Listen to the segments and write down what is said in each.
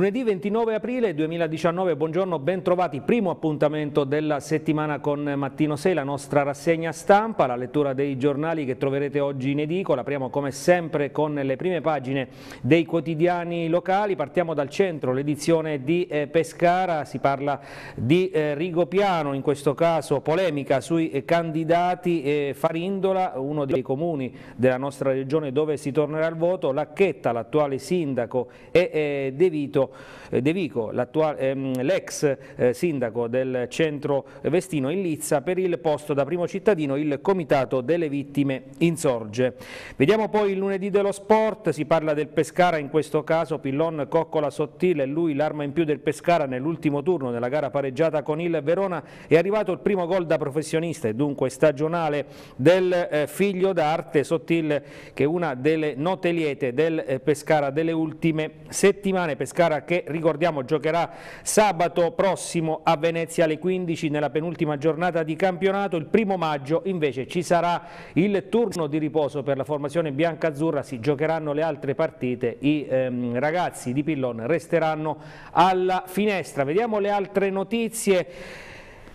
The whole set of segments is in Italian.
Lunedì 29 aprile 2019, buongiorno, ben trovati. Primo appuntamento della settimana con Mattino 6, la nostra rassegna stampa, la lettura dei giornali che troverete oggi in edicola. Apriamo come sempre con le prime pagine dei quotidiani locali. Partiamo dal centro, l'edizione di eh, Pescara, si parla di eh, Rigopiano, in questo caso polemica sui eh, candidati Farindola, uno dei comuni della nostra regione dove si tornerà al voto, Lacchetta, l'attuale sindaco e De Vito eh, De Vico, ehm, l'ex eh, sindaco del centro Vestino in Lizza, per il posto da primo cittadino il Comitato delle Vittime insorge. Vediamo poi il lunedì dello sport, si parla del Pescara in questo caso, Pillon coccola sottile, lui l'arma in più del Pescara nell'ultimo turno della gara pareggiata con il Verona, è arrivato il primo gol da professionista e dunque stagionale del eh, figlio d'arte Sottil che è una delle note liete del Pescara delle ultime settimane. Pescara che ricordiamo giocherà sabato prossimo a Venezia alle 15 nella penultima giornata di campionato. Il primo maggio invece ci sarà il turno di riposo per la formazione bianca-azzurra, si giocheranno le altre partite, i ehm, ragazzi di Pillon resteranno alla finestra. Vediamo le altre notizie.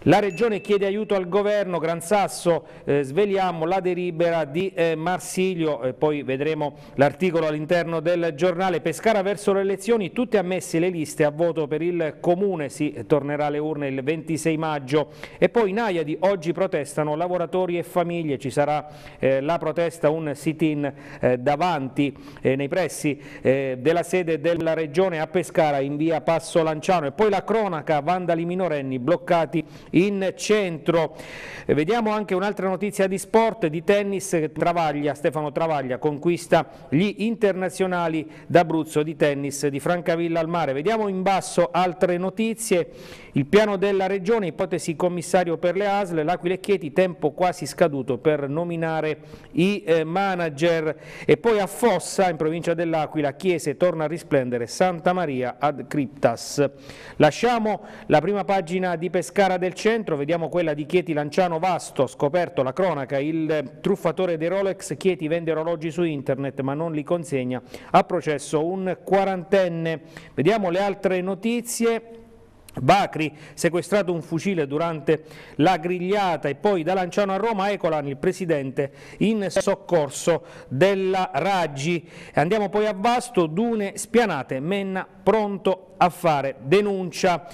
La Regione chiede aiuto al governo, Gran Sasso, eh, sveliamo la delibera di eh, Marsilio, eh, poi vedremo l'articolo all'interno del giornale, Pescara verso le elezioni, tutte ammesse le liste a voto per il Comune, si tornerà alle urne il 26 maggio. E poi in Aiadi oggi protestano lavoratori e famiglie, ci sarà eh, la protesta, un sit-in eh, davanti eh, nei pressi della sede della Regione a Pescara in via Passo Lanciano. E poi la cronaca, vandali minorenni bloccati in centro. Vediamo anche un'altra notizia di sport, di tennis, Travaglia, Stefano Travaglia conquista gli internazionali d'Abruzzo di tennis di Francavilla al mare. Vediamo in basso altre notizie, il piano della regione, ipotesi commissario per le ASL, l'Aquila e Chieti, tempo quasi scaduto per nominare i eh, manager e poi a Fossa, in provincia dell'Aquila, Chiese torna a risplendere Santa Maria ad Criptas. Lasciamo la prima pagina di Pescara del centro, vediamo quella di Chieti Lanciano Vasto, scoperto la cronaca, il truffatore dei Rolex, Chieti vende orologi su internet ma non li consegna, a processo un quarantenne. Vediamo le altre notizie. Bacri, sequestrato un fucile durante la grigliata e poi da Lanciano a Roma, Ecolan, il presidente in soccorso della Raggi. Andiamo poi a Vasto, dune spianate, Menna pronto a fare denuncia.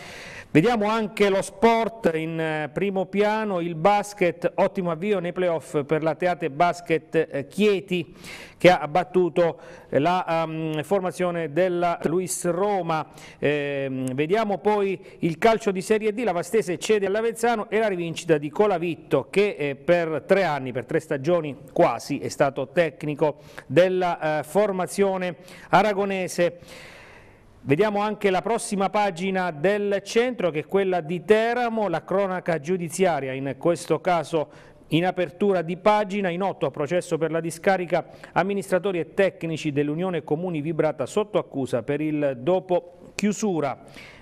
Vediamo anche lo sport in eh, primo piano, il basket, ottimo avvio nei playoff per la Teate Basket eh, Chieti che ha battuto la um, formazione della Luis Roma. Eh, vediamo poi il calcio di Serie D, la Vastese cede all'Avezzano e la rivincita di Colavitto che eh, per tre anni, per tre stagioni quasi, è stato tecnico della eh, formazione aragonese. Vediamo anche la prossima pagina del centro che è quella di Teramo, la cronaca giudiziaria, in questo caso in apertura di pagina, in otto a processo per la discarica amministratori e tecnici dell'Unione Comuni vibrata sotto accusa per il dopo chiusura.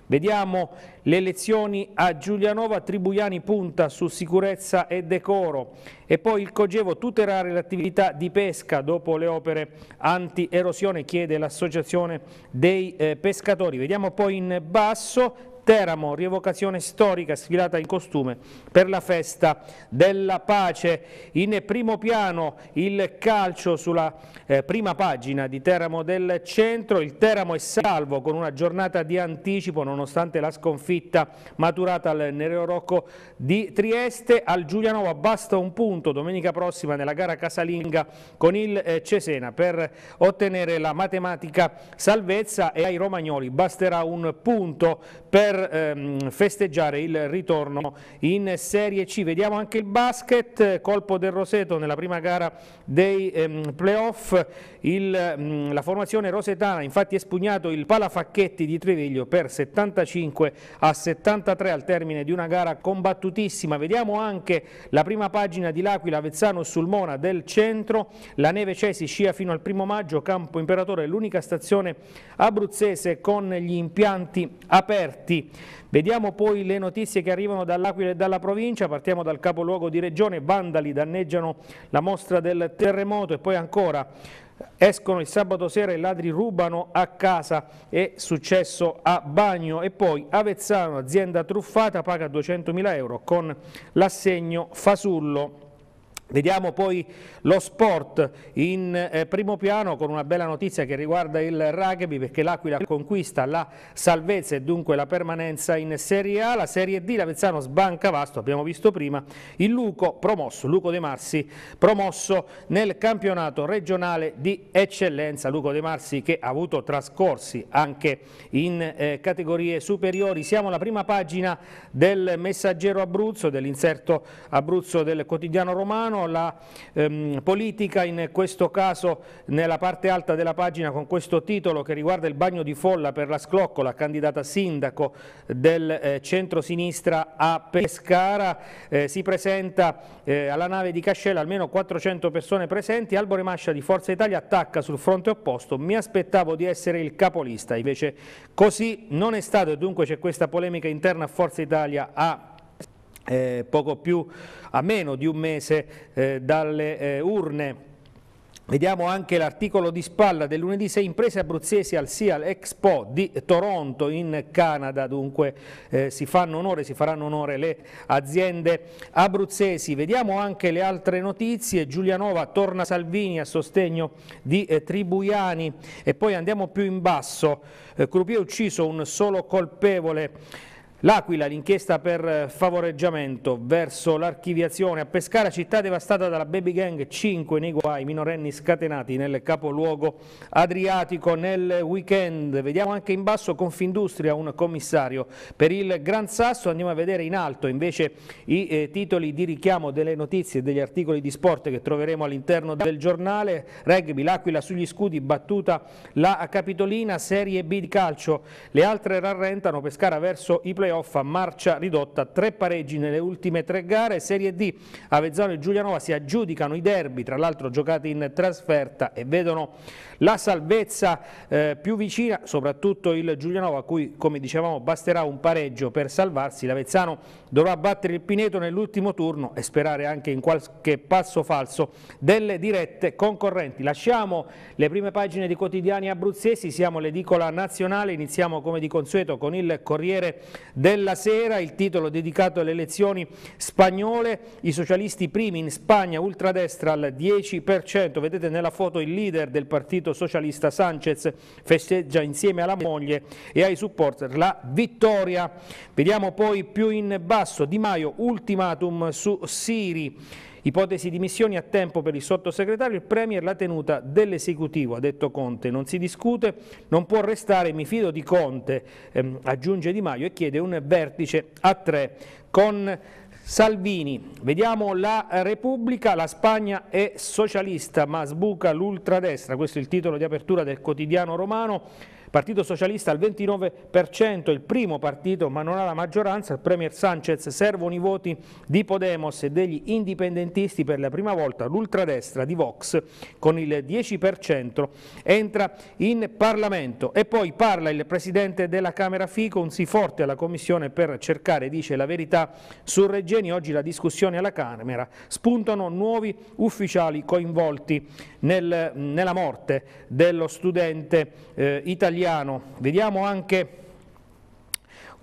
Vediamo le elezioni a Giulianova, Tribuiani punta su sicurezza e decoro e poi il Cogevo tutelare l'attività di pesca dopo le opere anti-erosione chiede l'associazione dei eh, pescatori. Vediamo poi in basso Teramo, rievocazione storica sfilata in costume per la festa della pace. In primo piano il calcio sulla eh, prima pagina di Teramo del centro. Il Teramo è salvo con una giornata di anticipo nonostante la sconfitta maturata al Nereo Rocco di Trieste. Al Giulianova basta un punto domenica prossima nella gara casalinga con il eh, Cesena per ottenere la matematica salvezza e ai romagnoli basterà un punto per ehm, festeggiare il ritorno in Serie C. Vediamo anche il basket, colpo del Roseto nella prima gara dei ehm, playoff, il, mm, la formazione rosetana infatti ha espugnato il Palafacchetti di Treviglio per 75 a 73 al termine di una gara combattutissima. Vediamo anche la prima pagina di L'Aquila, Avezzano, Sulmona del centro, la neve Cesi scia fino al primo maggio, Campo Imperatore l'unica stazione abruzzese con gli impianti aperti Vediamo poi le notizie che arrivano dall'Aquila e dalla provincia, partiamo dal capoluogo di regione, vandali danneggiano la mostra del terremoto e poi ancora escono il sabato sera e ladri rubano a casa, è successo a Bagno. E poi Avezzano, azienda truffata, paga 200.000 euro con l'assegno Fasullo. Vediamo poi lo sport in eh, primo piano con una bella notizia che riguarda il rugby perché l'Aquila conquista la salvezza e dunque la permanenza in Serie A, la Serie D, l'Avezzano sbanca Vasto, abbiamo visto prima, il Luco promosso, Luco De Marsi promosso nel campionato regionale di eccellenza, Luco De Marsi che ha avuto trascorsi anche in eh, categorie superiori, siamo alla prima pagina del messaggero Abruzzo, dell'inserto Abruzzo del quotidiano romano, la ehm, politica in questo caso nella parte alta della pagina con questo titolo che riguarda il bagno di folla per la Scloccola, candidata sindaco del eh, centro-sinistra a Pescara, eh, si presenta eh, alla nave di Cascella almeno 400 persone presenti, Albore Mascia di Forza Italia attacca sul fronte opposto, mi aspettavo di essere il capolista, invece così non è stato. E dunque c'è questa polemica interna a Forza Italia a eh, poco più a meno di un mese eh, dalle eh, urne. Vediamo anche l'articolo di spalla del lunedì. 6 imprese abruzzesi al SIAL Expo di Toronto in Canada, dunque eh, si fanno onore, si faranno onore le aziende abruzzesi. Vediamo anche le altre notizie, Giulianova torna Salvini a sostegno di eh, Tribuiani e poi andiamo più in basso, eh, Croupier ucciso un solo colpevole L'Aquila, l'inchiesta per favoreggiamento verso l'archiviazione a Pescara, città devastata dalla baby gang, 5 nei guai, minorenni scatenati nel capoluogo adriatico nel weekend. Vediamo anche in basso Confindustria, un commissario per il Gran Sasso, andiamo a vedere in alto invece i eh, titoli di richiamo delle notizie e degli articoli di sport che troveremo all'interno del giornale. Rugby, l'Aquila sugli scudi, battuta la Capitolina, Serie B di calcio, le altre rarrentano, Pescara verso i play playoff a marcia ridotta, tre pareggi nelle ultime tre gare, Serie D, Avezzano e Giulianova si aggiudicano i derby, tra l'altro giocati in trasferta e vedono la salvezza eh, più vicina, soprattutto il Giulianova a cui come dicevamo basterà un pareggio per salvarsi, l'Avezzano dovrà battere il Pineto nell'ultimo turno e sperare anche in qualche passo falso delle dirette concorrenti. Lasciamo le prime pagine di quotidiani abruzzesi, siamo l'edicola nazionale, iniziamo come di consueto con il Corriere della Sera, il titolo dedicato alle elezioni spagnole, i socialisti primi in Spagna, ultradestra al 10%, vedete nella foto il leader del partito socialista Sanchez festeggia insieme alla moglie e ai supporter la vittoria. Vediamo poi più in basso Di Maio, ultimatum su Siri. Ipotesi di missioni a tempo per il sottosegretario, il Premier la tenuta dell'esecutivo, ha detto Conte, non si discute, non può restare, mi fido di Conte, ehm, aggiunge Di Maio e chiede un vertice a tre. Con Salvini, vediamo la Repubblica, la Spagna è socialista ma sbuca l'ultradestra, questo è il titolo di apertura del quotidiano romano, Partito Socialista al 29%, il primo partito ma non ha la maggioranza, il Premier Sanchez. Servono i voti di Podemos e degli indipendentisti per la prima volta, l'ultradestra di Vox con il 10% entra in Parlamento. E poi parla il Presidente della Camera Fico, un sì forte alla Commissione per cercare, dice la verità, su Reggiani, oggi la discussione alla Camera, spuntano nuovi ufficiali coinvolti nel, nella morte dello studente eh, italiano italiano. Vediamo anche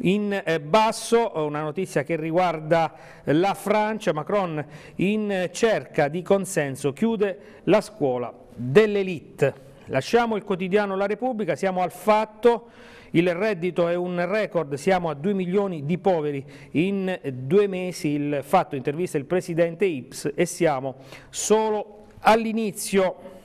in eh, basso una notizia che riguarda la Francia, Macron in cerca di consenso chiude la scuola dell'elite. Lasciamo il quotidiano La Repubblica, siamo al fatto, il reddito è un record, siamo a 2 milioni di poveri in due mesi, il fatto intervista il presidente Ips e siamo solo all'inizio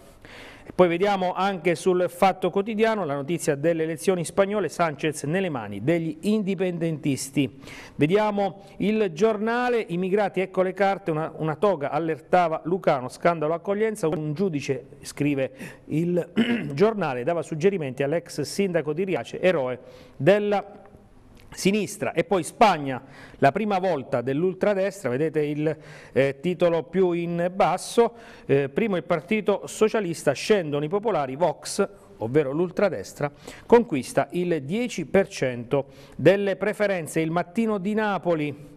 poi vediamo anche sul Fatto Quotidiano la notizia delle elezioni spagnole, Sanchez nelle mani degli indipendentisti. Vediamo il giornale, immigrati, ecco le carte, una, una toga allertava Lucano, scandalo accoglienza, un giudice, scrive il giornale, dava suggerimenti all'ex sindaco di Riace, eroe della sinistra e poi Spagna, la prima volta dell'ultradestra, vedete il eh, titolo più in basso, eh, primo il partito socialista, scendono i popolari, Vox ovvero l'ultradestra, conquista il 10% delle preferenze. Il mattino di Napoli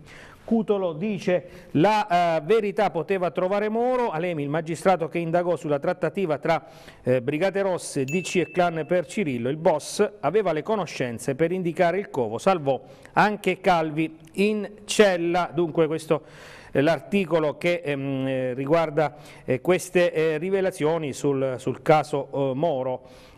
Cutolo dice la uh, verità poteva trovare Moro, Alemi il magistrato che indagò sulla trattativa tra eh, Brigate Rosse, DC e clan per Cirillo, il boss aveva le conoscenze per indicare il covo, salvò anche Calvi in cella, dunque questo eh, l'articolo che ehm, eh, riguarda eh, queste eh, rivelazioni sul, sul caso Moro.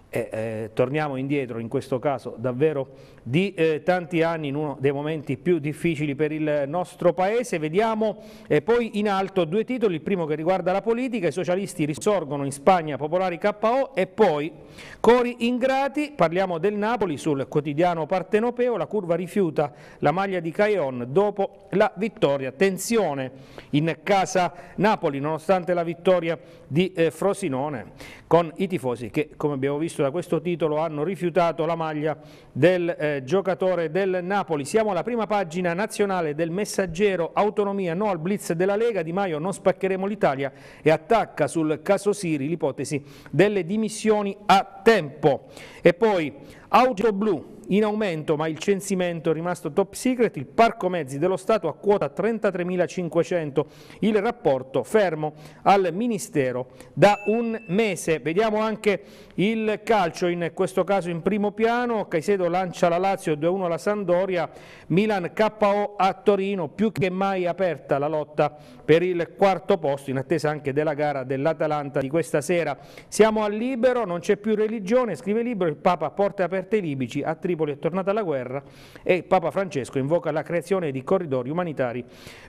torniamo indietro in questo caso davvero di eh, tanti anni in uno dei momenti più difficili per il nostro Paese. Vediamo eh, poi in alto due titoli, il primo che riguarda la politica, i socialisti risorgono in Spagna popolari KO e poi cori ingrati, parliamo del Napoli sul quotidiano partenopeo, la curva rifiuta la maglia di Cajon dopo la vittoria, tensione in casa Napoli nonostante la vittoria di eh, Frosinone con i tifosi che come abbiamo visto da questo titolo hanno rifiutato la maglia del eh, giocatore del Napoli. Siamo alla prima pagina nazionale del messaggero Autonomia no al blitz della Lega, Di Maio non spaccheremo l'Italia e attacca sul caso Siri l'ipotesi delle dimissioni a tempo. E poi Auto Blu, in aumento ma il censimento è rimasto top secret, il parco mezzi dello Stato a quota 33.500, il rapporto fermo al Ministero da un mese. Vediamo anche il calcio, in questo caso in primo piano, Caicedo lancia la Lazio 2-1 la Sandoria, Milan KO a Torino, più che mai aperta la lotta per il quarto posto, in attesa anche della gara dell'Atalanta di questa sera. Siamo al libero, non c'è più religione, scrive libero, il Papa porte aperte ai libici, a Tripoli è tornata la guerra e Papa Francesco invoca la creazione di corridori umanitari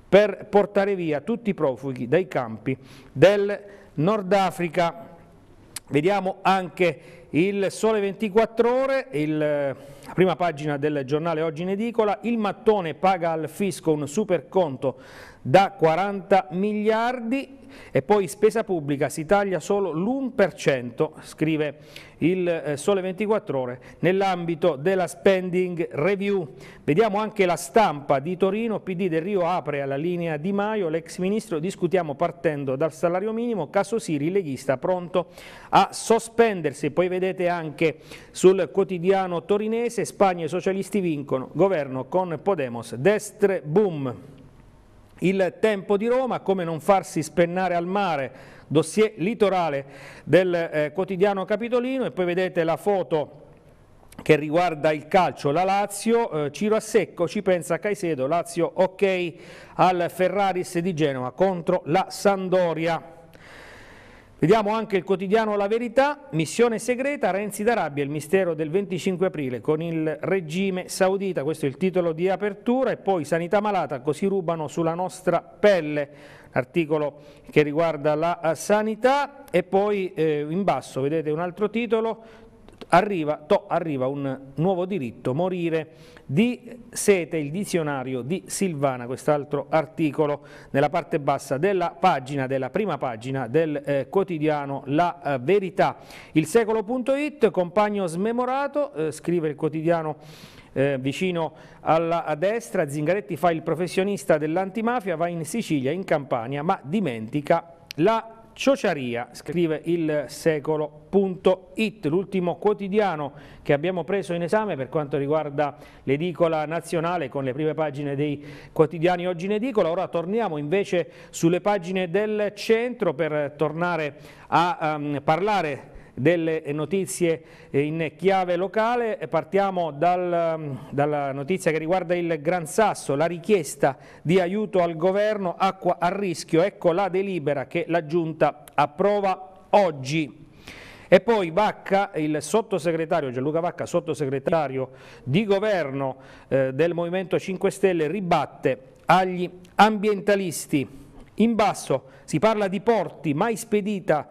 per portare via tutti i profughi dai campi del Nord Africa. Vediamo anche il Sole 24 Ore, il, la prima pagina del giornale oggi in edicola, il mattone paga al fisco un super conto da 40 miliardi e poi spesa pubblica si taglia solo l'1%, scrive il eh, Sole 24 Ore, nell'ambito della spending review. Vediamo anche la stampa di Torino, PD del Rio apre alla linea Di Maio, l'ex ministro, discutiamo partendo dal salario minimo, caso Siri, leghista pronto a sospendersi. Poi vedete anche sul quotidiano torinese, Spagna i socialisti vincono, governo con Podemos, destre boom. Il tempo di Roma, come non farsi spennare al mare, dossier litorale del eh, quotidiano Capitolino e poi vedete la foto che riguarda il calcio, la Lazio, eh, Ciro a secco, ci pensa Caicedo, Lazio ok al Ferraris di Genova contro la Sandoria. Vediamo anche il quotidiano La Verità, missione segreta, Renzi d'Arabia, il mistero del 25 aprile con il regime saudita, questo è il titolo di apertura. E poi sanità malata, così rubano sulla nostra pelle, articolo che riguarda la sanità. E poi eh, in basso vedete un altro titolo, arriva, to, arriva un nuovo diritto, morire di sete, il dizionario di Silvana, quest'altro articolo nella parte bassa della pagina, della prima pagina del eh, quotidiano La eh, Verità. Il secolo.it, compagno smemorato, eh, scrive il quotidiano eh, vicino alla, destra, Zingaretti fa il professionista dell'antimafia, va in Sicilia, in Campania, ma dimentica la Ciociaria, scrive il secolo.it, l'ultimo quotidiano che abbiamo preso in esame per quanto riguarda l'edicola nazionale con le prime pagine dei quotidiani oggi in edicola. Ora torniamo invece sulle pagine del centro per tornare a um, parlare delle notizie in chiave locale. Partiamo dal, dalla notizia che riguarda il Gran Sasso, la richiesta di aiuto al governo, acqua a rischio, ecco la delibera che la Giunta approva oggi. E poi Vacca, il sottosegretario, Gianluca Vacca, sottosegretario di governo eh, del Movimento 5 Stelle, ribatte agli ambientalisti. In basso si parla di porti, mai spedita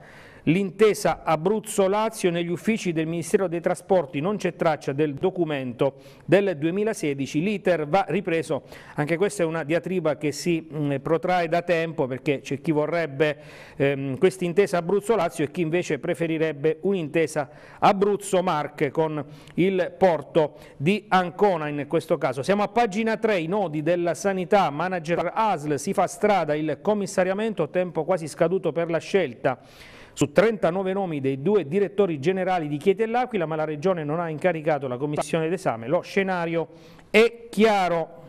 l'intesa Abruzzo-Lazio negli uffici del Ministero dei Trasporti. Non c'è traccia del documento del 2016, l'iter va ripreso, anche questa è una diatriba che si mm, protrae da tempo perché c'è chi vorrebbe ehm, questa intesa Abruzzo-Lazio e chi invece preferirebbe un'intesa Abruzzo-Marche con il porto di Ancona in questo caso. Siamo a pagina 3, i nodi della sanità, manager ASL, si fa strada il commissariamento, tempo quasi scaduto per la scelta su 39 nomi dei due direttori generali di Chieti e l'Aquila, ma la Regione non ha incaricato la commissione d'esame. Lo scenario è chiaro.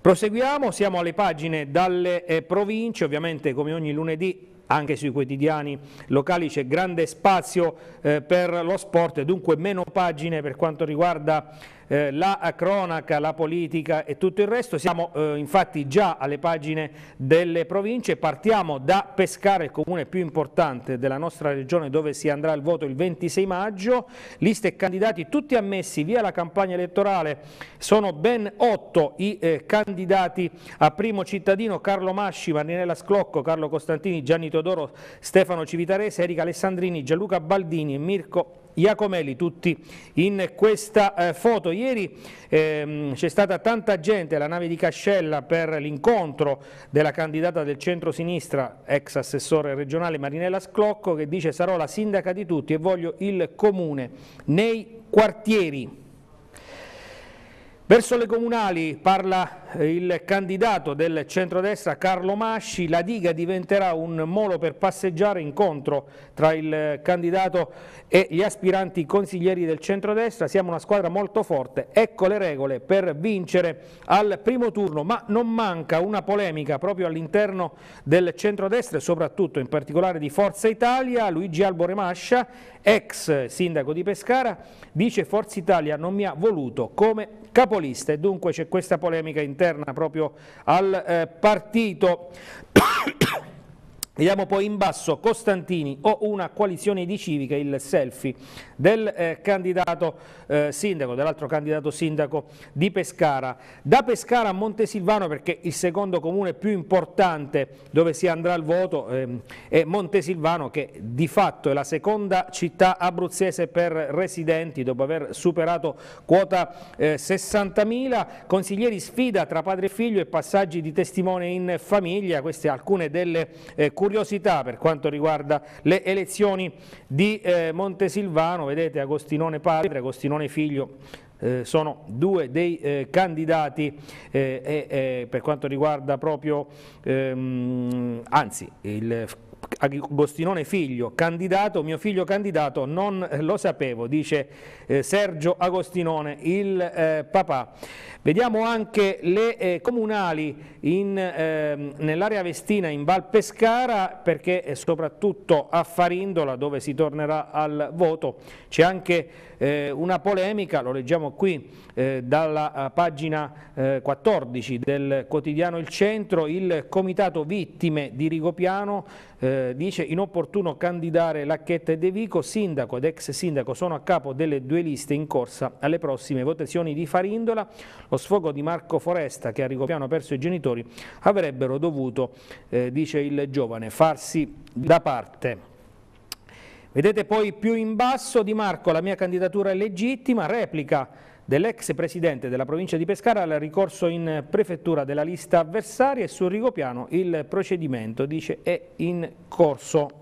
Proseguiamo, siamo alle pagine dalle eh, province, ovviamente come ogni lunedì anche sui quotidiani locali c'è grande spazio eh, per lo sport, dunque meno pagine per quanto riguarda eh, la cronaca, la politica e tutto il resto. Siamo eh, infatti già alle pagine delle province, partiamo da Pescara, il comune più importante della nostra regione dove si andrà al voto il 26 maggio, liste e candidati tutti ammessi via la campagna elettorale, sono ben otto i eh, candidati a primo cittadino, Carlo Masci, Marinella Sclocco, Carlo Costantini, Gianni Teodoro, Stefano Civitarese, Erika Alessandrini, Gianluca Baldini e Mirko Iacomelli tutti in questa eh, foto. Ieri ehm, c'è stata tanta gente alla nave di Cascella per l'incontro della candidata del centro-sinistra, ex assessore regionale Marinella Sclocco, che dice sarò la sindaca di tutti e voglio il comune nei quartieri. Verso le comunali parla il candidato del centrodestra Carlo Masci, la diga diventerà un molo per passeggiare incontro tra il candidato e gli aspiranti consiglieri del centrodestra, siamo una squadra molto forte, ecco le regole per vincere al primo turno, ma non manca una polemica proprio all'interno del centrodestra e soprattutto in particolare di Forza Italia, Luigi Albore Mascia, ex sindaco di Pescara, dice Forza Italia non mi ha voluto come capolista. E dunque c'è questa polemica interna proprio al eh, partito. Vediamo poi in basso Costantini o una coalizione di civica, il selfie del eh, candidato eh, sindaco, dell'altro candidato sindaco di Pescara. Da Pescara a Montesilvano, perché il secondo comune più importante dove si andrà al voto eh, è Montesilvano, che di fatto è la seconda città abruzzese per residenti, dopo aver superato quota 60.000. Eh, Consiglieri sfida tra padre e figlio e passaggi di testimone in famiglia, queste alcune delle eh, curiosità per quanto riguarda le elezioni di eh, Montesilvano, vedete Agostinone padre, Agostinone figlio eh, sono due dei eh, candidati eh, per quanto riguarda proprio, ehm, anzi il Agostinone figlio candidato, mio figlio candidato non lo sapevo, dice eh, Sergio Agostinone, il eh, papà. Vediamo anche le eh, comunali ehm, nell'area vestina in Val Pescara perché soprattutto a Farindola dove si tornerà al voto c'è anche eh, una polemica, lo leggiamo qui eh, dalla eh, pagina 14 del quotidiano Il Centro, il comitato vittime di Rigopiano eh, dice inopportuno candidare Lacchetta e De Vico, sindaco ed ex sindaco sono a capo delle due liste in corsa alle prossime votazioni di Farindola, lo sfogo di Marco Foresta che a Rigopiano ha perso i genitori avrebbero dovuto, eh, dice il giovane, farsi da parte. Vedete poi più in basso Di Marco, la mia candidatura è legittima, replica dell'ex presidente della provincia di Pescara al ricorso in prefettura della lista avversaria e sul Rigopiano il procedimento, dice, è in corso.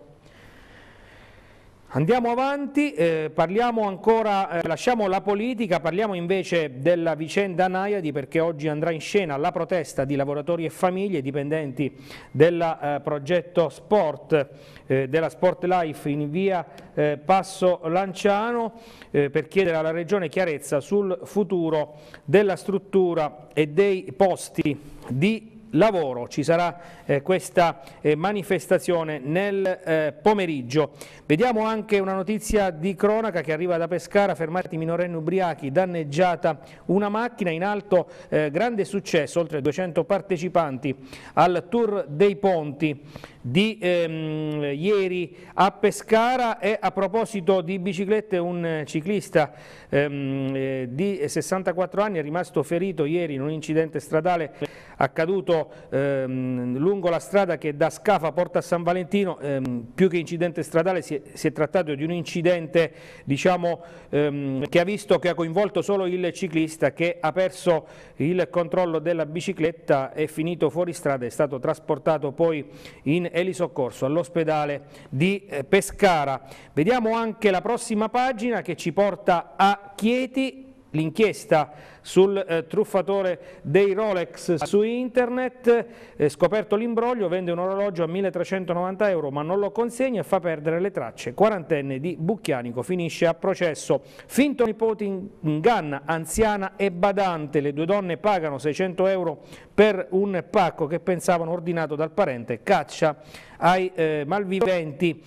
Andiamo avanti, eh, ancora, eh, lasciamo la politica, parliamo invece della vicenda Naiadi perché oggi andrà in scena la protesta di lavoratori e famiglie dipendenti del eh, progetto Sport, eh, della Sport Life in via eh, Passo Lanciano eh, per chiedere alla Regione chiarezza sul futuro della struttura e dei posti di lavoro. Ci sarà eh, questa eh, manifestazione nel eh, pomeriggio. Vediamo anche una notizia di cronaca che arriva da Pescara, fermati minorenni ubriachi, danneggiata una macchina in alto, eh, grande successo, oltre 200 partecipanti al Tour dei Ponti di ehm, ieri a Pescara e a proposito di biciclette un ciclista ehm, eh, di 64 anni è rimasto ferito ieri in un incidente stradale accaduto ehm, lungo la strada che da Scafa porta a San Valentino, ehm, più che incidente stradale si è, si è trattato di un incidente diciamo, ehm, che ha visto che ha coinvolto solo il ciclista che ha perso il controllo della bicicletta, è finito fuori strada, è stato trasportato poi in elisoccorso all'ospedale di eh, Pescara. Vediamo anche la prossima pagina che ci porta a Chieti l'inchiesta sul eh, truffatore dei Rolex su internet, eh, scoperto l'imbroglio, vende un orologio a 1390 euro ma non lo consegna e fa perdere le tracce. Quarantenne di Bucchianico finisce a processo. Finto nipote inganna, anziana e badante, le due donne pagano 600 euro per un pacco che pensavano ordinato dal parente, caccia ai eh, malviventi.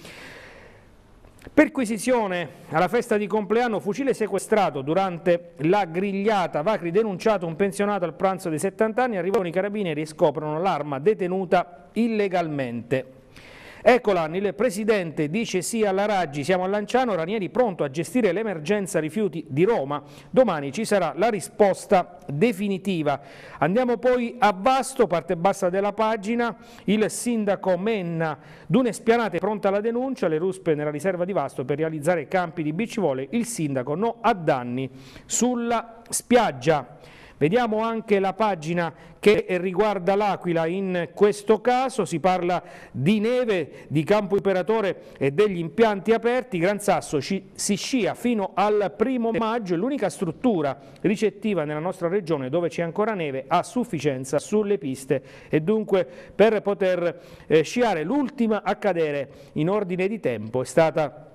Perquisizione. Alla festa di compleanno, fucile sequestrato durante la grigliata, Vacri denunciato un pensionato al pranzo dei 70 anni, arrivano i carabinieri e scoprono l'arma detenuta illegalmente. Eccola, il Presidente dice sì alla Raggi, siamo a Lanciano, Ranieri pronto a gestire l'emergenza rifiuti di Roma. Domani ci sarà la risposta definitiva. Andiamo poi a Vasto, parte bassa della pagina, il sindaco Menna, Dune spianate pronta alla denuncia, le ruspe nella riserva di Vasto per realizzare campi di beach volley, il sindaco no a danni sulla spiaggia. Vediamo anche la pagina che riguarda l'Aquila, in questo caso si parla di neve, di campo operatore e degli impianti aperti, Gran Sasso ci, si scia fino al primo maggio, è l'unica struttura ricettiva nella nostra regione dove c'è ancora neve a sufficienza sulle piste. E dunque per poter eh, sciare l'ultima a cadere in ordine di tempo è stata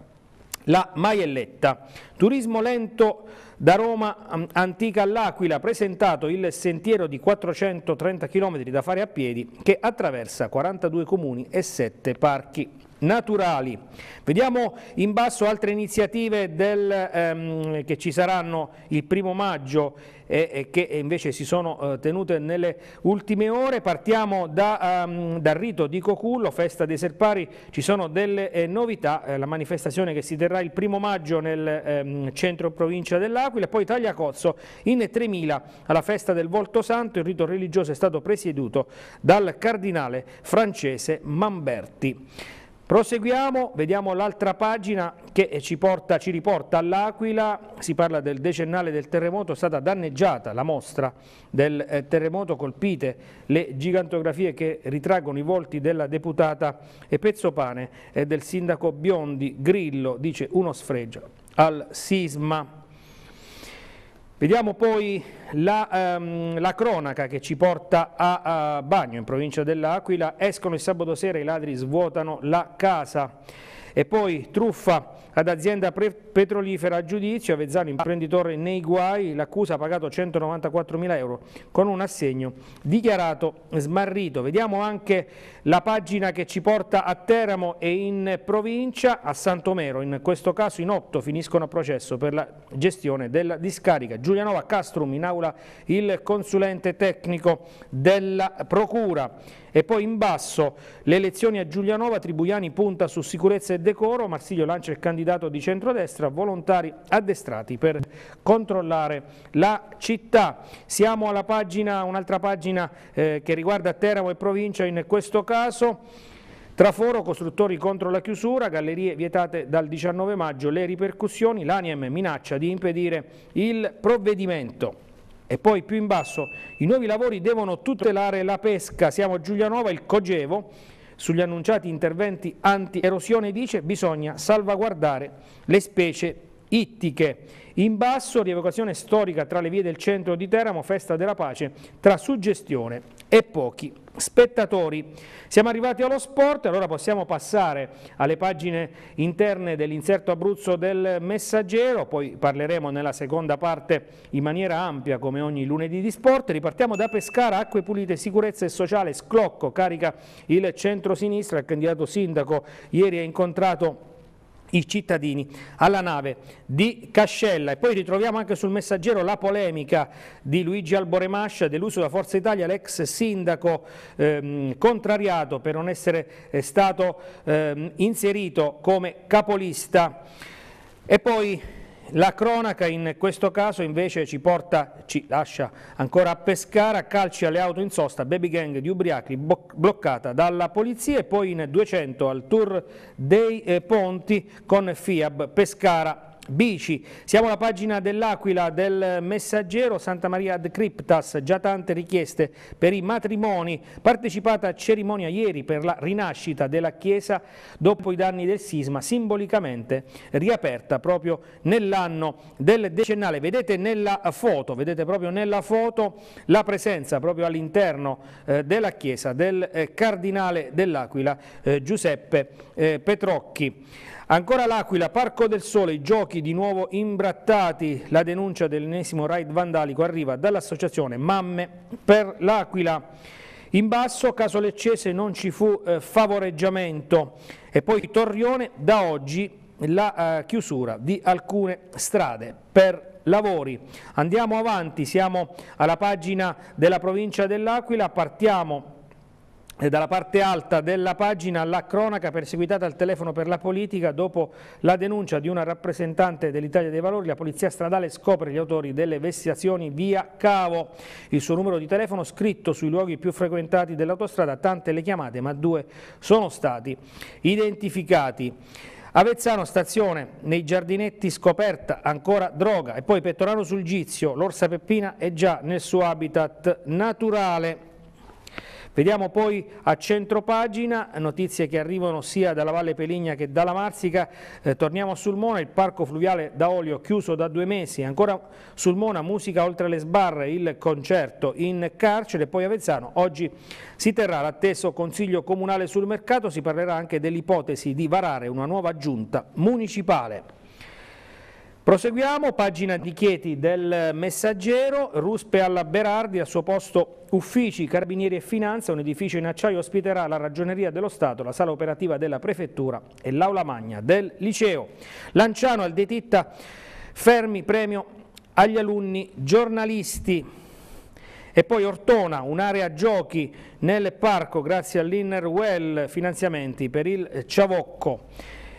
la Maielletta. Turismo lento da Roma Antica all'Aquila, presentato il sentiero di 430 km da fare a piedi che attraversa 42 comuni e 7 parchi naturali. Vediamo in basso altre iniziative del, ehm, che ci saranno il primo maggio e, e che invece si sono eh, tenute nelle ultime ore. Partiamo da, um, dal rito di Cocullo, festa dei Serpari, ci sono delle eh, novità, eh, la manifestazione che si terrà il primo maggio nel ehm, centro provincia dell'Aquila, poi Tagliacozzo in 3.000 alla festa del Volto Santo, il rito religioso è stato presieduto dal cardinale francese Mamberti. Proseguiamo, vediamo l'altra pagina che ci, porta, ci riporta all'Aquila, si parla del decennale del terremoto, è stata danneggiata la mostra del eh, terremoto, colpite le gigantografie che ritraggono i volti della deputata Pezzopane e del sindaco Biondi, Grillo dice uno sfregio al sisma. Vediamo poi la, um, la, cronaca che ci porta a, a Bagno, in provincia dell'Aquila. Escono il sabato sera, i ladri svuotano la casa. E poi truffa ad azienda petrolifera a giudizio, Avezzano imprenditore nei guai, l'accusa ha pagato 194 mila euro con un assegno dichiarato smarrito. Vediamo anche la pagina che ci porta a Teramo e in provincia a Santomero, in questo caso in otto finiscono a processo per la gestione della discarica. Giulianova Castrum in aula il consulente tecnico della Procura. E poi in basso le elezioni a Giulianova, Tribuiani punta su sicurezza e decoro, Marsiglio lancia il candidato di centrodestra, volontari addestrati per controllare la città. Siamo alla pagina, un'altra pagina eh, che riguarda Teramo e provincia in questo caso. Traforo, costruttori contro la chiusura, gallerie vietate dal 19 maggio, le ripercussioni, l'Aniem minaccia di impedire il provvedimento. E poi più in basso, i nuovi lavori devono tutelare la pesca, siamo a Giulianova, il Cogevo, sugli annunciati interventi anti-erosione dice bisogna salvaguardare le specie ittiche. In basso, rievocazione storica tra le vie del centro di Teramo, festa della pace, tra suggestione e pochi spettatori. Siamo arrivati allo sport, allora possiamo passare alle pagine interne dell'inserto Abruzzo del Messaggero, poi parleremo nella seconda parte in maniera ampia come ogni lunedì di sport. Ripartiamo da Pescara, acque pulite, sicurezza e sociale, sclocco, carica il centro-sinistra, il candidato sindaco ieri ha incontrato i cittadini alla nave di Cascella. E poi ritroviamo anche sul messaggero la polemica di Luigi Alboremascia dell'uso da Forza Italia, l'ex sindaco ehm, contrariato per non essere eh, stato ehm, inserito come capolista. E poi la cronaca in questo caso invece ci porta, ci lascia ancora a Pescara, calci alle auto in sosta, baby gang di ubriachi bloccata dalla polizia e poi in 200 al tour dei eh, ponti con FIAB Pescara bici. Siamo alla pagina dell'Aquila del Messaggero, Santa Maria ad Cryptas, già tante richieste per i matrimoni, partecipata a cerimonia ieri per la rinascita della chiesa dopo i danni del sisma, simbolicamente riaperta proprio nell'anno del decennale. Vedete nella foto, vedete proprio nella foto la presenza proprio all'interno eh, della chiesa del eh, cardinale dell'Aquila eh, Giuseppe eh, Petrocchi. Ancora l'Aquila, Parco del Sole, i giochi di nuovo imbrattati, la denuncia dell'ennesimo raid vandalico arriva dall'associazione Mamme per l'Aquila. In basso, caso Leccese, non ci fu eh, favoreggiamento e poi Torrione, da oggi la eh, chiusura di alcune strade per lavori. Andiamo avanti, siamo alla pagina della provincia dell'Aquila, partiamo dalla parte alta della pagina la cronaca perseguitata al telefono per la politica dopo la denuncia di una rappresentante dell'Italia dei Valori, la polizia stradale scopre gli autori delle vessazioni via Cavo. Il suo numero di telefono scritto sui luoghi più frequentati dell'autostrada, tante le chiamate ma due sono stati identificati. Avezzano stazione, nei giardinetti scoperta ancora droga e poi Pettorano sul Gizio, l'orsa peppina è già nel suo habitat naturale. Vediamo poi a centro pagina notizie che arrivano sia dalla Valle Peligna che dalla Marsica. Eh, torniamo a Sulmona, il parco fluviale da olio chiuso da due mesi. Ancora Sulmona, musica oltre le sbarre, il concerto in carcere. Poi Avezzano, oggi si terrà l'atteso Consiglio Comunale sul mercato. Si parlerà anche dell'ipotesi di varare una nuova giunta municipale. Proseguiamo, pagina di Chieti del Messaggero, Ruspe alla Berardi, al suo posto uffici, carabinieri e finanza, un edificio in acciaio ospiterà la ragioneria dello Stato, la sala operativa della prefettura e l'aula magna del liceo. Lanciano al Detitta fermi premio agli alunni giornalisti. E poi Ortona, un'area giochi nel parco grazie all'Inner Well, finanziamenti per il Ciavocco.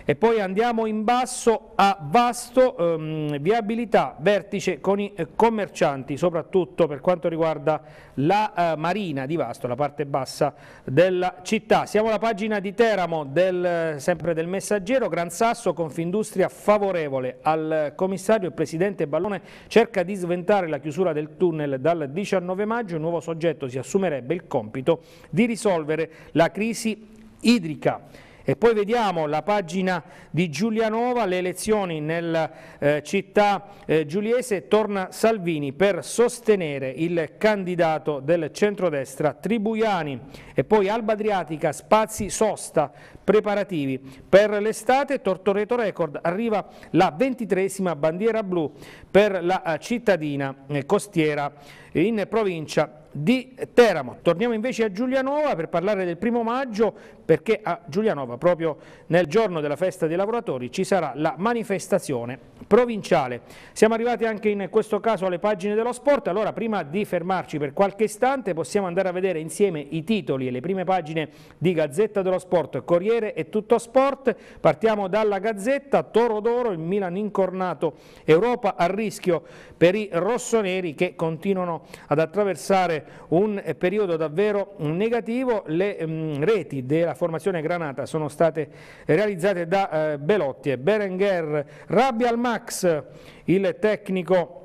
E poi andiamo in basso a Vasto, ehm, viabilità, vertice con i eh, commercianti, soprattutto per quanto riguarda la eh, marina di Vasto, la parte bassa della città. Siamo alla pagina di Teramo, del, sempre del Messaggero, Gran Sasso, Confindustria favorevole al commissario, il presidente Ballone cerca di sventare la chiusura del tunnel dal 19 maggio, il nuovo soggetto si assumerebbe il compito di risolvere la crisi idrica. E poi vediamo la pagina di Giulianova, le elezioni nella eh, città eh, giuliese, torna Salvini per sostenere il candidato del centrodestra Tribuiani e poi Alba Adriatica, spazi sosta preparativi. Per l'estate, Tortoreto Record arriva la ventitresima bandiera blu per la eh, cittadina eh, costiera in provincia di Teramo. Torniamo invece a Giulianova per parlare del primo maggio perché a Giulianova proprio nel giorno della festa dei lavoratori ci sarà la manifestazione provinciale. Siamo arrivati anche in questo caso alle pagine dello sport, allora prima di fermarci per qualche istante possiamo andare a vedere insieme i titoli e le prime pagine di Gazzetta dello Sport, Corriere e Tutto Sport. Partiamo dalla Gazzetta, Toro d'Oro, il Milan incornato, Europa a rischio per i rossoneri che continuano ad attraversare un periodo davvero negativo, le mh, mm, reti della formazione Granata sono state realizzate da eh, Belotti e Berenguer, Rabbia al Max, il tecnico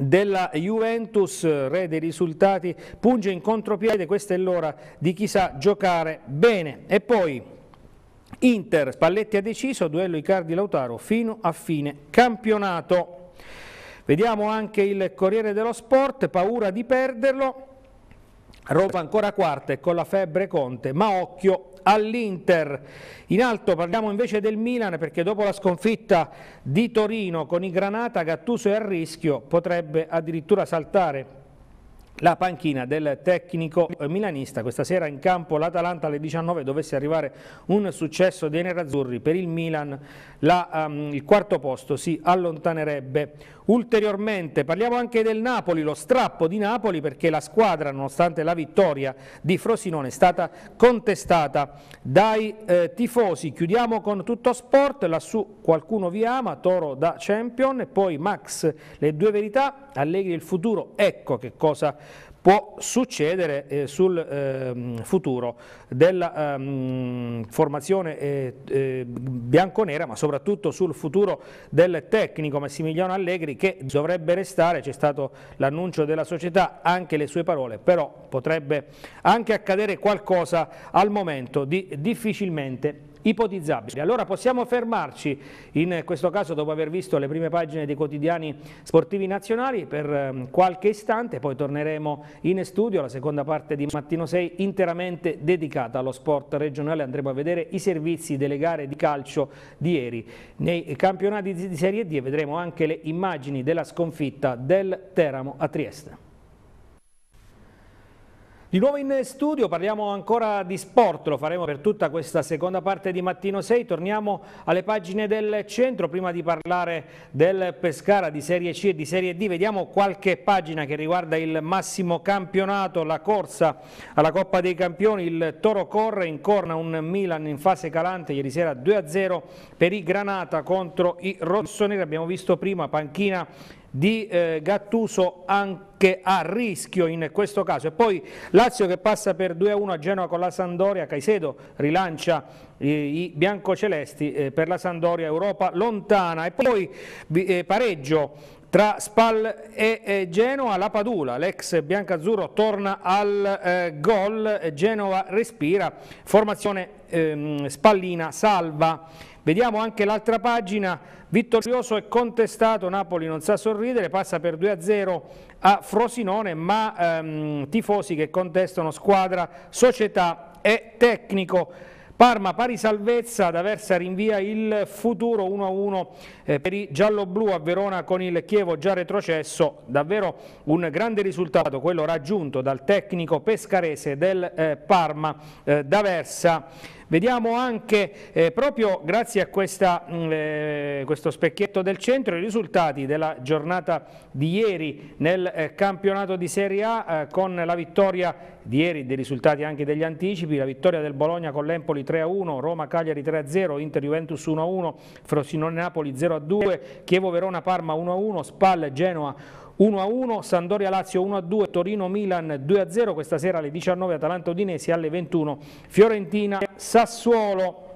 della Juventus, re dei risultati, punge in contropiede, questa è l'ora di chi sa giocare bene. E poi Inter, Spalletti ha deciso, duello Icardi-Lautaro fino a fine campionato. Vediamo anche il Corriere dello Sport, paura di perderlo, Roma ancora quarta e con la febbre Conte, ma occhio all'Inter. In alto parliamo invece del Milan perché dopo la sconfitta di Torino con i Granata Gattuso è a rischio, potrebbe addirittura saltare la panchina del tecnico milanista. Questa sera in campo l'Atalanta alle 19 dovesse arrivare un successo dei nerazzurri per il Milan, la, um, il quarto posto si allontanerebbe ulteriormente. Parliamo anche del Napoli, lo strappo di Napoli perché la squadra nonostante la vittoria di Frosinone è stata contestata dai eh, tifosi. Chiudiamo con tutto sport, lassù qualcuno vi ama, Toro da champion e poi Max, le due verità, Allegri il futuro, ecco che cosa può succedere eh, sul eh, futuro della ehm, formazione eh, eh, bianconera, ma soprattutto sul futuro del tecnico Massimiliano Allegri che dovrebbe restare, c'è stato l'annuncio della società, anche le sue parole, però potrebbe anche accadere qualcosa al momento di difficilmente ipotizzabili. Allora possiamo fermarci in questo caso dopo aver visto le prime pagine dei quotidiani sportivi nazionali per ehm, qualche istante, poi torneremo in studio, la seconda parte di Mattino 6 interamente dedicata allo sport regionale, andremo a vedere i servizi delle gare di calcio di ieri nei campionati di Serie D vedremo anche le immagini della sconfitta del Teramo a Trieste. Di nuovo in studio parliamo ancora di sport, lo faremo per tutta questa seconda parte di Mattino 6, torniamo alle pagine del centro prima di parlare del Pescara di Serie C e di Serie D, vediamo qualche pagina che riguarda il massimo campionato, la corsa alla Coppa dei Campioni, il Toro corre, incorna un Milan in fase calante, ieri sera 2-0 per i Granata contro i rossoneri, abbiamo visto prima panchina di eh, Gattuso anche a rischio in questo caso. E poi Lazio che passa per 2-1 a Genova con la Sandoria, Caicedo rilancia i, i biancocelesti eh, per la Sandoria, Europa lontana. E poi eh, pareggio tra Spal e eh, Genoa, la Padula, l'ex biancazzurro torna al eh, gol, Genova respira, formazione ehm, Spallina salva Vediamo anche l'altra pagina, vittorioso e contestato, Napoli non sa sorridere, passa per 2-0 a Frosinone, ma ehm, tifosi che contestano squadra, società e tecnico. Parma pari salvezza, D'Aversa rinvia il futuro 1-1 eh, per i giallo-blu a Verona con il Chievo già retrocesso, davvero un grande risultato quello raggiunto dal tecnico pescarese del eh, Parma, eh, D'Aversa. Vediamo anche, eh, proprio grazie a questa, mh, mm, eh, questo specchietto del centro, i risultati della giornata di ieri nel eh, campionato di Serie A eh, con la vittoria di ieri, dei risultati anche degli anticipi, la vittoria del Bologna con l'Empoli 3-1, Roma-Cagliari 3-0, Inter-Juventus 1-1, Frosinone-Napoli 0-2, Chievo-Verona-Parma 1-1, Spal-Genoa 1-1, Sandoria-Lazio 1-2, Torino-Milan 2-0, questa sera alle 19 Atalanta-Udinesi alle 21, Fiorentina-Sassuolo.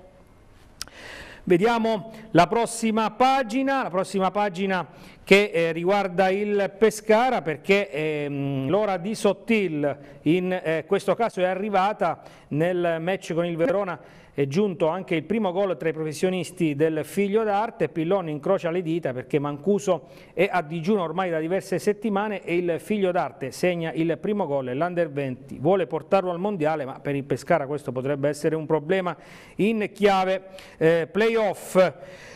Vediamo la prossima pagina, la prossima pagina che eh, riguarda il Pescara perché ehm, l'ora di Sottil in eh, questo caso è arrivata nel match con il Verona è giunto anche il primo gol tra i professionisti del figlio d'arte, Pillon incrocia le dita perché Mancuso è a digiuno ormai da diverse settimane e il figlio d'arte segna il primo gol. E l'Under 20 vuole portarlo al mondiale ma per il Pescara questo potrebbe essere un problema in chiave. Eh, playoff.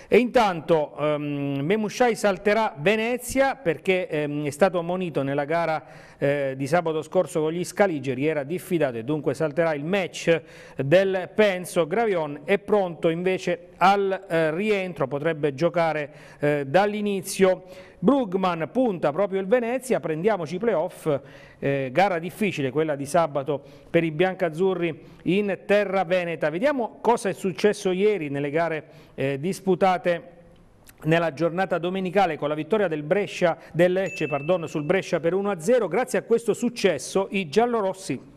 E intanto um, Memushai salterà Venezia perché um, è stato ammonito nella gara eh, di sabato scorso con gli Scaligeri, era diffidato e dunque salterà il match del Penso. Gravion è pronto invece al eh, rientro, potrebbe giocare eh, dall'inizio. Brugman punta proprio il Venezia, prendiamoci playoff, eh, gara difficile quella di sabato per i biancazzurri in terra veneta. Vediamo cosa è successo ieri nelle gare eh, disputate nella giornata domenicale con la vittoria del, Brescia, del Lecce pardon, sul Brescia per 1-0. Grazie a questo successo i giallorossi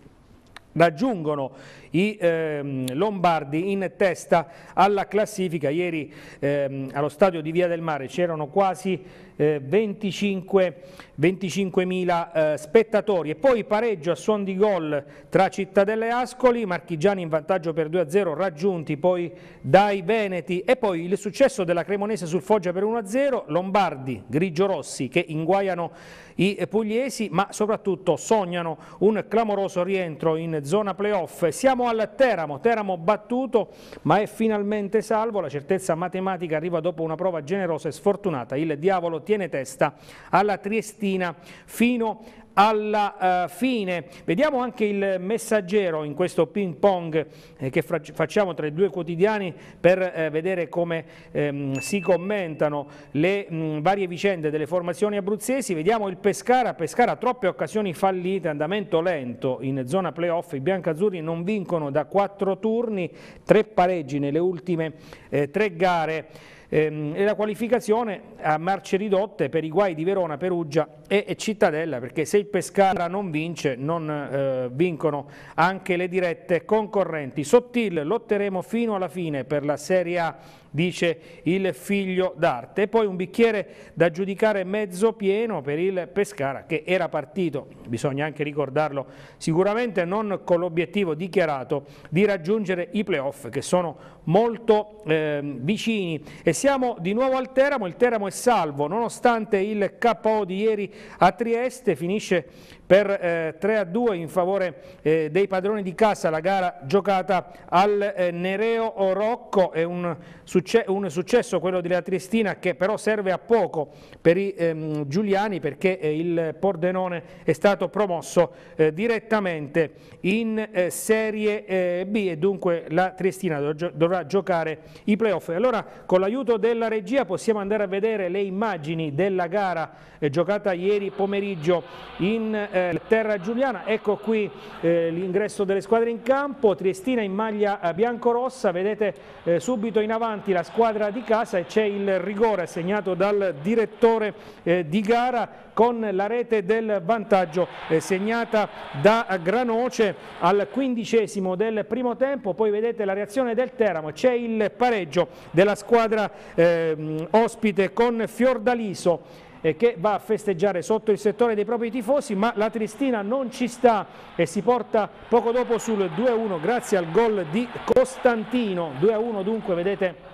raggiungono i ehm, Lombardi in testa alla classifica. Ieri ehm, allo stadio di Via del Mare c'erano quasi eh, 25.000 25 eh, spettatori e poi pareggio a suon di gol tra Cittadella e Ascoli, Marchigiani in vantaggio per 2-0 raggiunti poi dai Veneti e poi il successo della Cremonese sul Foggia per 1-0, Lombardi, Grigio-Rossi che inguaiano i pugliesi ma soprattutto sognano un clamoroso rientro in zona playoff. Siamo al Teramo, Teramo battuto ma è finalmente salvo, la certezza matematica arriva dopo una prova generosa e sfortunata, il diavolo tiene testa alla Triestina. Fino alla uh, fine. Vediamo anche il messaggero in questo ping pong eh, che facciamo tra i due quotidiani per eh, vedere come ehm, si commentano le mh, varie vicende delle formazioni abruzzesi. Vediamo il Pescara, Pescara troppe occasioni fallite, andamento lento in zona playoff, i biancazzurri non vincono da quattro turni, tre pareggi nelle ultime eh, tre gare. Ehm, e la qualificazione a marce ridotte per i guai di Verona, Perugia e, e Cittadella perché se il Pescara non vince non eh, vincono anche le dirette concorrenti. Sottil lotteremo fino alla fine per la Serie A dice il figlio d'arte. E poi un bicchiere da giudicare mezzo pieno per il Pescara che era partito, bisogna anche ricordarlo, sicuramente non con l'obiettivo dichiarato di raggiungere i playoff che sono molto eh, vicini e siamo di nuovo al Teramo, il Teramo è salvo nonostante il KO di ieri a Trieste, finisce per eh, 3 a 2 in favore eh, dei padroni di casa la gara giocata al eh, Nereo Rocco, è un, succe un, successo quello della Triestina che però serve a poco per i ehm, giuliani perché eh, il Pordenone è stato promosso eh, direttamente in eh, Serie B e dunque la Triestina dovrà giocare i playoff. Allora con l'aiuto della regia possiamo andare a vedere le immagini della gara giocata ieri pomeriggio in eh, terra giuliana. Ecco qui eh, l'ingresso delle squadre in campo, Triestina in maglia eh, biancorossa, vedete eh, subito in avanti la squadra di casa e c'è il rigore segnato dal direttore eh, di gara con la rete del vantaggio eh, segnata da Granoce al quindicesimo del primo tempo, poi vedete la reazione del Teramo, c'è il pareggio della squadra ehm, ospite con Fiordaliso eh, che va a festeggiare sotto il settore dei propri tifosi, ma la Tristina non ci sta e si porta poco dopo sul 2-1 grazie al gol di Costantino. 2-1 dunque, vedete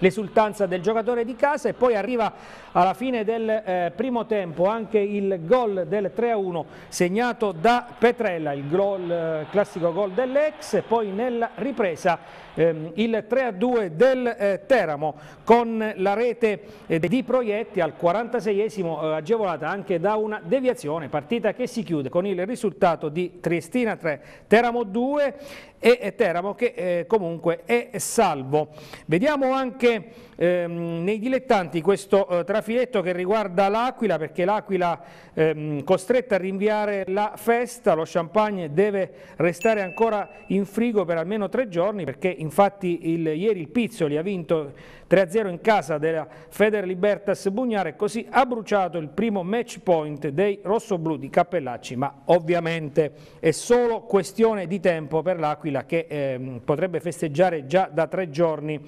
l'esultanza del giocatore di casa e poi arriva alla fine del eh, primo tempo anche il gol del 3-1 segnato da Petrella, il gol, eh, classico gol dell'ex poi nella ripresa ehm, il 3-2 del eh, Teramo con la rete eh, di Proietti al 46esimo eh, agevolata anche da una deviazione, partita che si chiude con il risultato di Triestina 3, Teramo 2 e Teramo che eh, comunque è salvo. Vediamo anche ehm, nei dilettanti questo eh, trafiletto che riguarda l'Aquila perché l'Aquila ehm, costretta a rinviare la festa, lo champagne deve restare ancora in frigo per almeno tre giorni perché infatti il, ieri il Pizzoli ha vinto 3-0 in casa della Feder Libertas Bugnare e così ha bruciato il primo match point dei rossoblù di Cappellacci, ma ovviamente è solo questione di tempo per l'Aquila che eh, potrebbe festeggiare già da tre giorni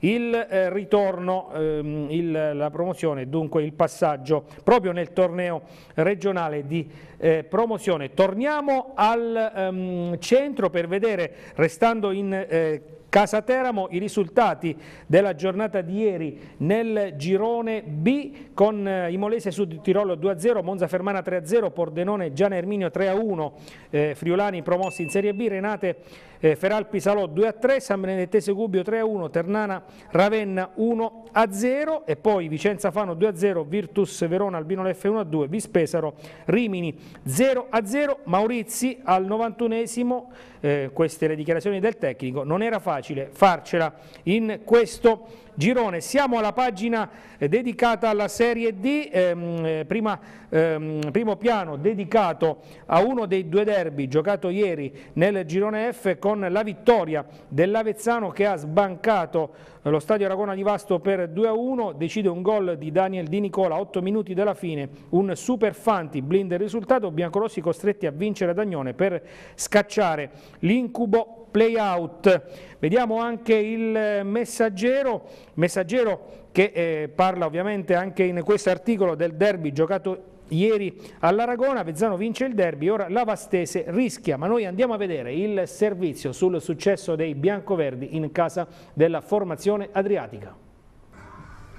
il eh, ritorno, ehm, il, la promozione, dunque il passaggio proprio nel torneo regionale di eh, promozione. Torniamo al ehm, centro per vedere, restando in eh, Casa Teramo i risultati della giornata di ieri nel girone B con eh, Imolese Sud Tirolo 2-0, Monza Fermana 3-0, Pordenone Giana Erminio 3-1, eh, Friulani promossi in Serie B, Renate eh, Feralpi Salò 2-3, San Benedettese Gubbio 3-1, Ternana Ravenna 1-0 e poi Vicenza Fano 2-0, Virtus Verona Albino Leffe 1-2, Vispesaro Rimini 0-0, Maurizi al 91esimo, eh, queste le dichiarazioni del tecnico, non era facile farcela in questo girone. Siamo alla pagina eh, dedicata alla Serie D, ehm, eh, prima, ehm, primo piano dedicato a uno dei due derby giocato ieri nel girone F con la vittoria dell'Avezzano che ha sbancato eh, lo stadio Aragona di Vasto per 2-1, decide un gol di Daniel Di Nicola, 8 minuti dalla fine, un super fanti blind risultato, biancorossi costretti a vincere ad Agnone per scacciare l'incubo play out. Vediamo anche il messaggero, messaggero che eh, parla ovviamente anche in questo articolo del derby giocato ieri all'Aragona, Vezzano vince il derby, ora la Vastese rischia, ma noi andiamo a vedere il servizio sul successo dei biancoverdi in casa della formazione adriatica.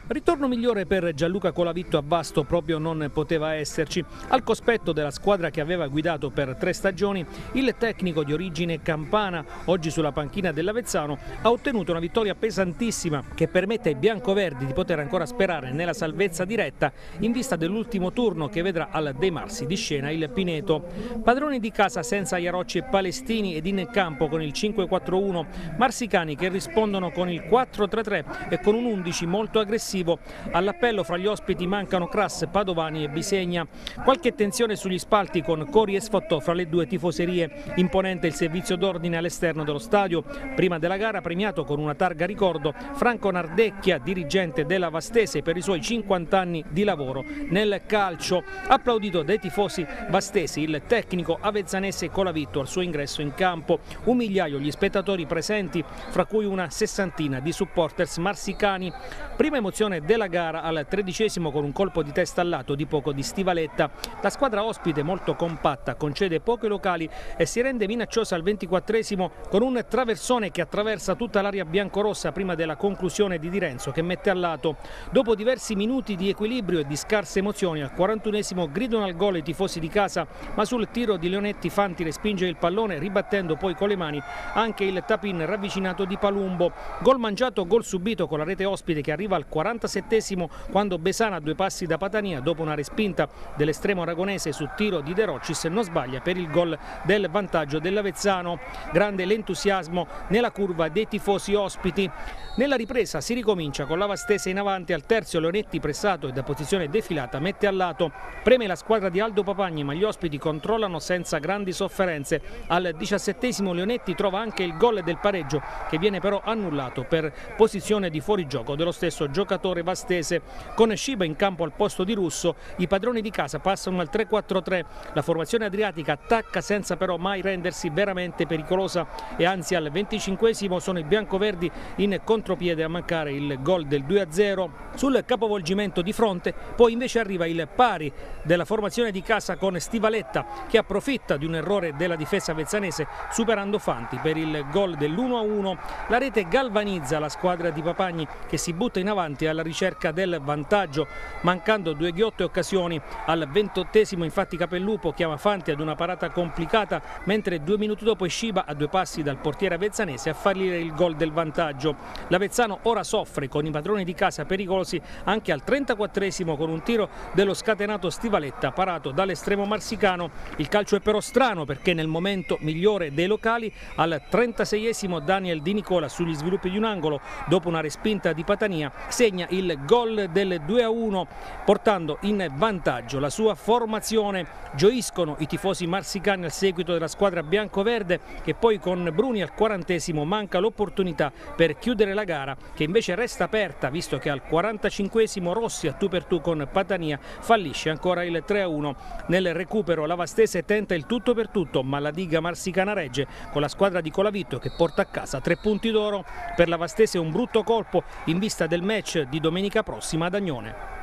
Ritorno migliore per Gianluca Colavitto a Vasto proprio non poteva esserci. Al cospetto della squadra che aveva guidato per tre stagioni, il tecnico di origine campana, oggi sulla panchina dell'Avezzano, ha ottenuto una vittoria pesantissima che permette ai biancoverdi di poter ancora sperare nella salvezza diretta in vista dell'ultimo turno che vedrà al De Marsi di scena il Pineto. Padroni di casa senza Iarocci e Palestini ed in campo con il 5-4-1, Marsicani che rispondono con il 4-3-3 e con un 11 molto aggressivo decisivo. All'appello fra gli ospiti mancano Crass, Padovani e Bisegna. Qualche tensione sugli spalti con Cori e Sfottò fra le due tifoserie. Imponente il servizio d'ordine all'esterno dello stadio. Prima della gara premiato con una targa ricordo Franco Nardecchia, dirigente della Vastese per i suoi 50 anni di lavoro nel calcio. Applaudito dai tifosi vastesi il tecnico avezzanese Colavitto al suo ingresso in campo. Un migliaio gli spettatori presenti, fra cui una sessantina di supporters marsicani. Prima emozione della gara al tredicesimo con un colpo di testa al lato di poco di stivaletta. La squadra ospite molto compatta concede poche locali e si rende minacciosa al ventiquattresimo con un traversone che attraversa tutta l'area biancorossa prima della conclusione di Di Renzo che mette al lato. Dopo diversi minuti di equilibrio e di scarse emozioni al 41esimo gridano al gol i tifosi di casa ma sul tiro di Leonetti Fanti respinge il pallone ribattendo poi con le mani anche il tapin ravvicinato di Palumbo. Gol mangiato, gol subito con la rete ospite che arriva al 47esimo quando Besana a due passi da Patania dopo una respinta dell'estremo aragonese su tiro di De Rocis non sbaglia per il gol del vantaggio dell'Avezzano. Grande l'entusiasmo nella curva dei tifosi ospiti. Nella ripresa si ricomincia con la Vastese in avanti al terzo Leonetti pressato e da posizione defilata mette al lato. Preme la squadra di Aldo Papagni ma gli ospiti controllano senza grandi sofferenze. Al diciassettesimo Leonetti trova anche il gol del pareggio che viene però annullato per posizione di fuorigioco dello stesso giocatore vastese. Con Shiba in campo al posto di Russo i padroni di casa passano al 3-4-3. La formazione adriatica attacca senza però mai rendersi veramente pericolosa e anzi al venticinquesimo sono i biancoverdi in contropiede a mancare il gol del 2-0. Sul capovolgimento di fronte poi invece arriva il pari della formazione di casa con Stivaletta che approfitta di un errore della difesa vezzanese superando Fanti per il gol dell'1-1. La rete galvanizza la squadra di Papagni che si butta in avanti alla ricerca del vantaggio mancando due ghiotte occasioni. Al ventottesimo infatti Capellupo chiama Fanti ad una parata complicata mentre due minuti dopo è Sciba a due passi dal portiere avezzanese a fallire il gol del vantaggio. L'Avezzano ora soffre con i padroni di casa pericolosi anche al 34esimo con un tiro dello scatenato Stivaletta parato dall'estremo marsicano. Il calcio è però strano perché nel momento migliore dei locali al 36esimo Daniel Di Nicola sugli sviluppi di un angolo dopo una respinta di Patania segna il gol del 2-1 portando in vantaggio la sua formazione. Gioiscono i tifosi marsicani al seguito della squadra bianco-verde che poi con Bruni al 40esimo manca l'opportunità per chiudere la gara che invece resta aperta visto che al 45esimo Rossi a tu per tu con Patania fallisce ancora il 3-1. Nel recupero la Vastese tenta il tutto per tutto ma la diga marsicana regge con la squadra di Colavitto che porta a casa tre punti d'oro. Per la Vastese un brutto colpo in vista del match di domenica prossima ad Agnone. Questa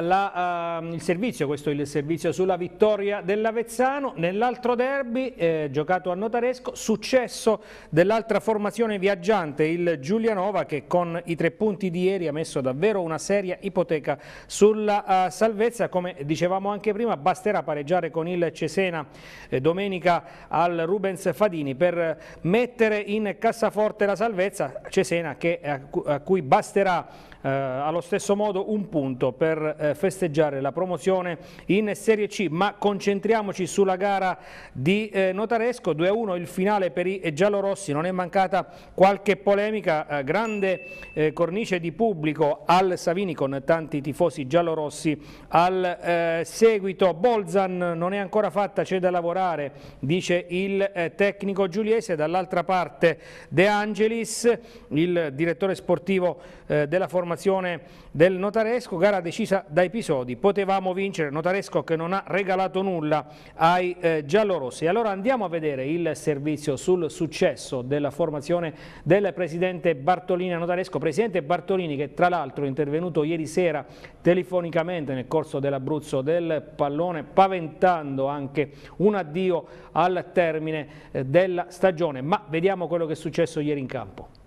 la, uh, il servizio, questo è il servizio sulla vittoria dell'Avezzano. Nell'altro derby, eh, giocato a Notaresco, successo dell'altra formazione viaggiante, il Giulianova, che con i tre punti di ieri ha messo davvero una seria ipoteca sulla uh, salvezza. Come dicevamo anche prima, basterà pareggiare con il Cesena eh, domenica al Rubens Fadini per mettere in cassaforte la salvezza. Cesena che, a, a cui basterà eh, allo stesso modo un punto per eh, festeggiare la promozione in Serie C, ma concentriamoci sulla gara di eh, Notaresco, 2-1 il finale per i giallorossi, non è mancata qualche polemica, eh, grande eh, cornice di pubblico al Savini con tanti tifosi giallorossi al eh, seguito, Bolzan non è ancora fatta, c'è da lavorare, dice il tecnico giuliese, dall'altra parte De Angelis, il direttore sportivo della formazione formazione del Notaresco, gara decisa da episodi, potevamo vincere, Notaresco che non ha regalato nulla ai eh, giallorossi. Allora andiamo a vedere il servizio sul successo della formazione del presidente Bartolini a Notaresco, presidente Bartolini che tra l'altro è intervenuto ieri sera telefonicamente nel corso dell'Abruzzo del pallone, paventando anche un addio al termine eh, della stagione, ma vediamo quello che è successo ieri in campo.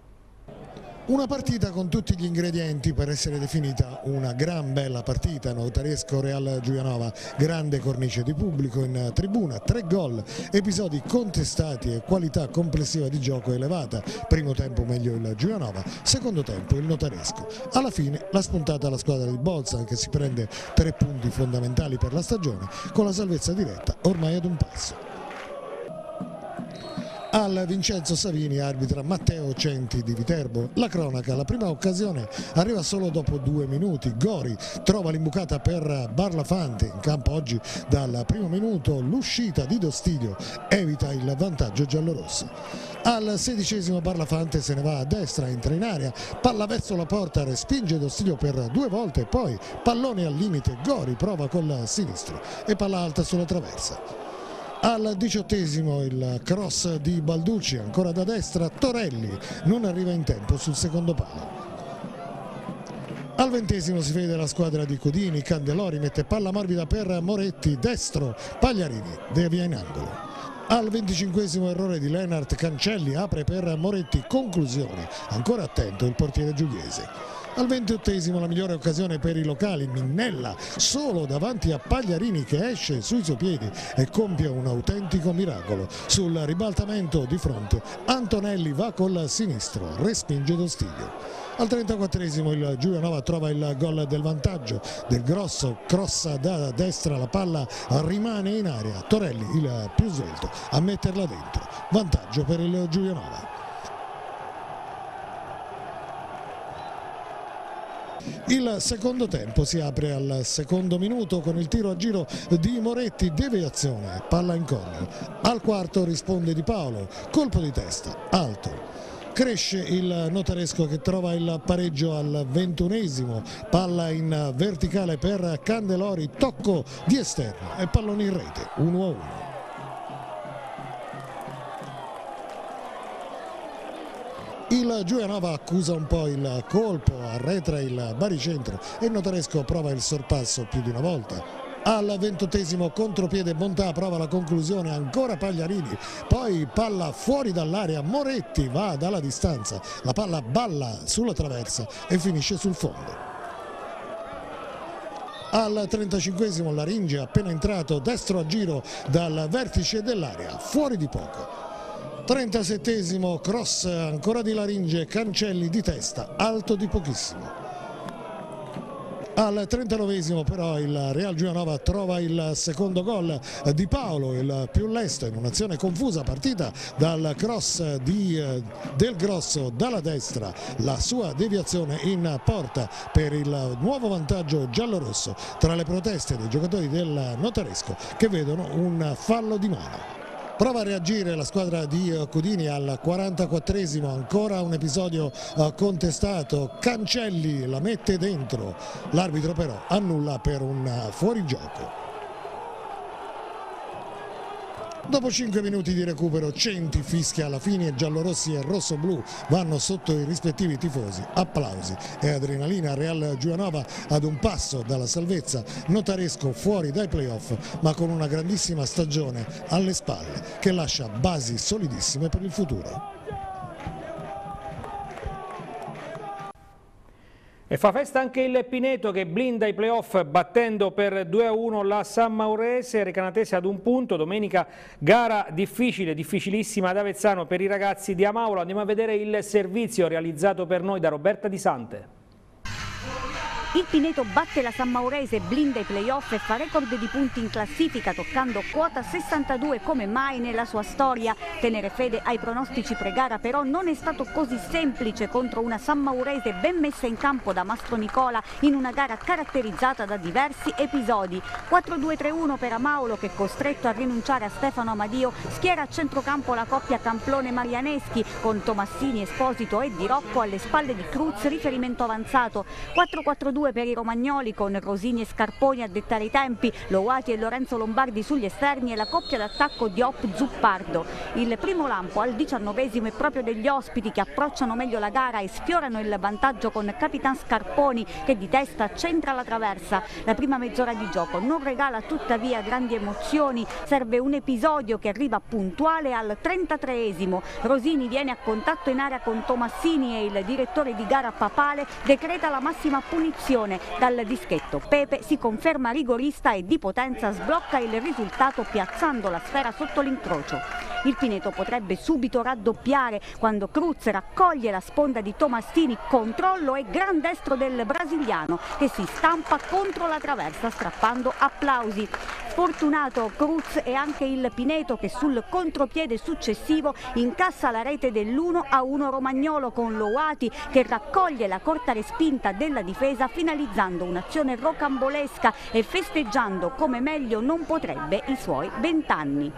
Una partita con tutti gli ingredienti per essere definita una gran bella partita, Notaresco Real Giulianova, grande cornice di pubblico in tribuna, tre gol, episodi contestati e qualità complessiva di gioco elevata, primo tempo meglio il Giulianova, secondo tempo il Notaresco. Alla fine la spuntata alla squadra di Bolzan che si prende tre punti fondamentali per la stagione con la salvezza diretta ormai ad un passo. Al Vincenzo Savini arbitra Matteo Centi di Viterbo. La cronaca, la prima occasione arriva solo dopo due minuti. Gori trova l'imbucata per Barlafante in campo oggi dal primo minuto. L'uscita di Dostiglio evita il vantaggio giallorosso. Al sedicesimo Barlafante se ne va a destra, entra in area, palla verso la porta, respinge Dostiglio per due volte, poi pallone al limite, Gori prova col sinistro e palla alta sulla traversa. Al diciottesimo il cross di Balducci, ancora da destra, Torelli non arriva in tempo sul secondo palo. Al ventesimo si vede la squadra di Codini, Candelori mette palla morbida per Moretti, destro, Pagliarini devia in angolo. Al venticinquesimo errore di Lenart, Cancelli apre per Moretti, conclusione, ancora attento il portiere giuliese. Al ventottesimo la migliore occasione per i locali, Minnella solo davanti a Pagliarini che esce sui suoi piedi e compie un autentico miracolo. Sul ribaltamento di fronte Antonelli va col sinistro, respinge Dostiglio. Al 34esimo il Giulianova trova il gol del vantaggio del grosso, crossa da destra, la palla rimane in aria, Torelli il più svelto a metterla dentro, vantaggio per il Giulianova. Il secondo tempo si apre al secondo minuto con il tiro a giro di Moretti, deviazione, palla in corner. Al quarto risponde Di Paolo, colpo di testa, alto. Cresce il notaresco che trova il pareggio al ventunesimo, palla in verticale per Candelori, tocco di esterno e pallone in rete, 1 Il Giulianova accusa un po' il colpo, arretra il baricentro e Notaresco prova il sorpasso più di una volta. Al ventottesimo contropiede Bontà prova la conclusione, ancora Pagliarini, poi palla fuori dall'area, Moretti va dalla distanza, la palla balla sulla traversa e finisce sul fondo. Al 35esimo Laringe appena entrato destro a giro dal vertice dell'area, fuori di poco. 37esimo cross ancora di Laringe, Cancelli di testa, alto di pochissimo. Al 39esimo però il Real Giulianova trova il secondo gol di Paolo, il più lesto in un'azione confusa partita dal cross di eh, Del Grosso dalla destra, la sua deviazione in porta per il nuovo vantaggio giallorosso tra le proteste dei giocatori del Notaresco che vedono un fallo di mano. Prova a reagire la squadra di eh, Cudini al 44esimo, ancora un episodio eh, contestato, Cancelli la mette dentro, l'arbitro però annulla per un eh, fuorigioco. Dopo 5 minuti di recupero Centi fischia alla fine e giallorossi e rossoblu vanno sotto i rispettivi tifosi, applausi e adrenalina Real Giuanova ad un passo dalla salvezza, notaresco fuori dai playoff ma con una grandissima stagione alle spalle che lascia basi solidissime per il futuro. E fa festa anche il Pineto che blinda i playoff battendo per 2-1 la San Maurese, Recanatese ad un punto, domenica gara difficile, difficilissima ad Avezzano per i ragazzi di Amaulo. Andiamo a vedere il servizio realizzato per noi da Roberta Di Sante. Il Pineto batte la San Maurese, blinda i playoff e fa record di punti in classifica toccando quota 62 come mai nella sua storia. Tenere fede ai pronostici pre-gara però non è stato così semplice contro una San Maurese ben messa in campo da Mastro Nicola in una gara caratterizzata da diversi episodi. 4-2-3-1 per Amaulo che costretto a rinunciare a Stefano Amadio schiera a centrocampo la coppia Camplone-Marianeschi con Tomassini, Esposito e Di Rocco alle spalle di Cruz riferimento avanzato. 4-4-2 2 per i romagnoli con Rosini e Scarponi a dettare i tempi, Loati e Lorenzo Lombardi sugli esterni e la coppia d'attacco di Op Zuppardo. Il primo lampo al diciannovesimo è proprio degli ospiti che approcciano meglio la gara e sfiorano il vantaggio con Capitan Scarponi che di testa centra la traversa. La prima mezz'ora di gioco non regala tuttavia grandi emozioni, serve un episodio che arriva puntuale al 33esimo. Rosini viene a contatto in area con Tomassini e il direttore di gara Papale decreta la massima punizione azione dal dischetto. Pepe si conferma rigorista e di potenza sblocca il risultato piazzando la sfera sotto l'incrocio. Il Pineto potrebbe subito raddoppiare quando Cruz raccoglie la sponda di Tomassini, controllo e gran destro del brasiliano che si stampa contro la traversa strappando applausi. Fortunato, Cruz e anche il Pineto che sul contropiede successivo incassa la rete dell'1 a 1 romagnolo con Loati che raccoglie la corta respinta della difesa finalizzando un'azione rocambolesca e festeggiando come meglio non potrebbe i suoi vent'anni.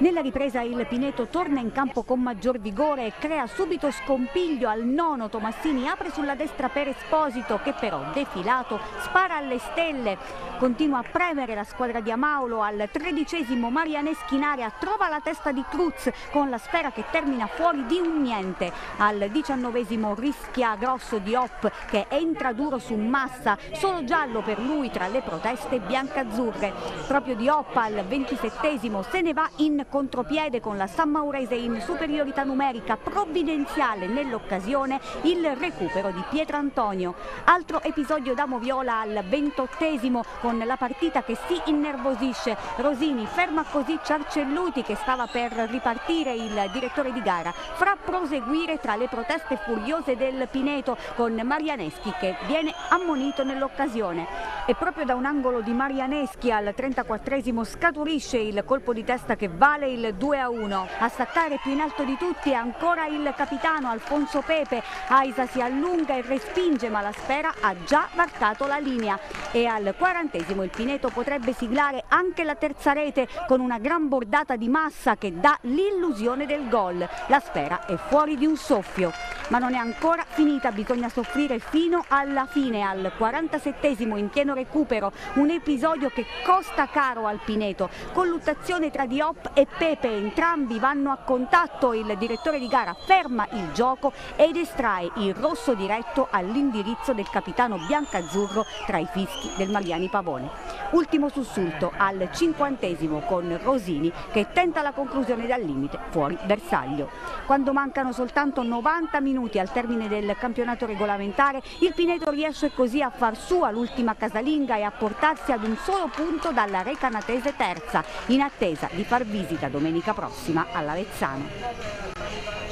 Nella ripresa il Pineto torna in campo con maggior vigore e crea subito scompiglio al nono. Tomassini apre sulla destra per Esposito che però defilato spara alle stelle. Continua a premere la squadra di Amaulo al tredicesimo Marianeschi in area trova la testa di Cruz con la sfera che termina fuori di un niente. Al diciannovesimo rischia grosso di Hop che entra duro su Massa, solo giallo per lui tra le proteste biancazzurre. Proprio di Hop al ventisettesimo se ne va in contropiede con la San Maurese in superiorità numerica provvidenziale nell'occasione il recupero di Pietrantonio. Altro episodio da Moviola al ventottesimo con la partita che si innervosisce. Rosini ferma così Ciarcelluti che stava per ripartire il direttore di gara. Fra proseguire tra le proteste furiose del Pineto con Marianeschi che viene ammonito nell'occasione. E proprio da un angolo di Marianeschi al 34esimo scaturisce il colpo di testa che vale il 2 a 1. A staccare più in alto di tutti è ancora il capitano Alfonso Pepe. Aisa si allunga e respinge ma la sfera ha già varcato la linea. E al quarantesimo il Pineto potrebbe siglare anche la terza rete con una gran bordata di massa che dà l'illusione del gol. La sfera è fuori di un soffio ma non è ancora finita, bisogna soffrire fino alla fine, al 47esimo in pieno recupero, un episodio che costa caro al Pineto, colluttazione tra Diop e Pepe, entrambi vanno a contatto, il direttore di gara ferma il gioco ed estrae il rosso diretto all'indirizzo del capitano biancazzurro tra i fischi del Mariani Pavone. Ultimo sussulto al cinquantesimo con Rosini che tenta la conclusione dal limite fuori bersaglio. Quando mancano soltanto 90 minuti al termine del campionato regolamentare, il Pineto riesce così a far sua l'ultima casalinga e a portarsi ad un solo punto dalla Recanatese terza, in attesa di far visita domenica prossima all'Avezzano.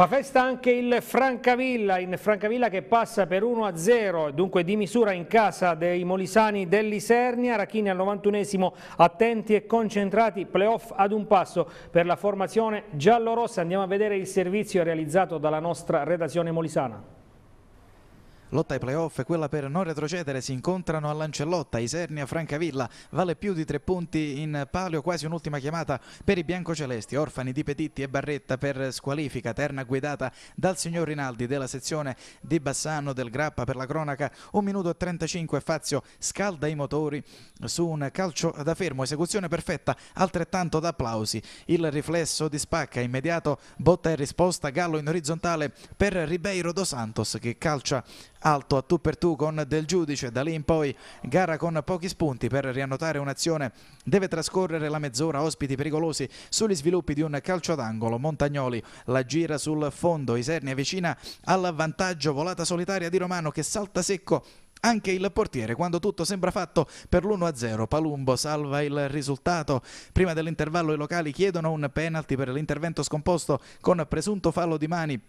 Fa festa anche il Francavilla, in Francavilla che passa per 1-0, dunque di misura in casa dei molisani dell'Isernia, Rachini al 91esimo attenti e concentrati, playoff ad un passo per la formazione giallorossa. Andiamo a vedere il servizio realizzato dalla nostra redazione molisana. Lotta ai playoff e quella per non retrocedere si incontrano a Lancellotta, Isernia, Francavilla. Vale più di tre punti in palio, quasi un'ultima chiamata per i biancocelesti. Orfani di Petitti e Barretta per squalifica. Terna guidata dal signor Rinaldi della sezione di Bassano del Grappa per la cronaca. Un minuto e 35 Fazio scalda i motori su un calcio da fermo. Esecuzione perfetta, altrettanto da applausi. Il riflesso di spacca immediato, botta e risposta. Gallo in orizzontale per Ribeiro dos Santos che calcia alto a tu per tu con Del Giudice, da lì in poi gara con pochi spunti per riannotare un'azione, deve trascorrere la mezz'ora, ospiti pericolosi sugli sviluppi di un calcio d'angolo, Montagnoli la gira sul fondo, Isernia vicina al vantaggio, volata solitaria di Romano che salta secco anche il portiere quando tutto sembra fatto per l'1-0. Palumbo salva il risultato. Prima dell'intervallo i locali chiedono un penalty per l'intervento scomposto con presunto fallo di mani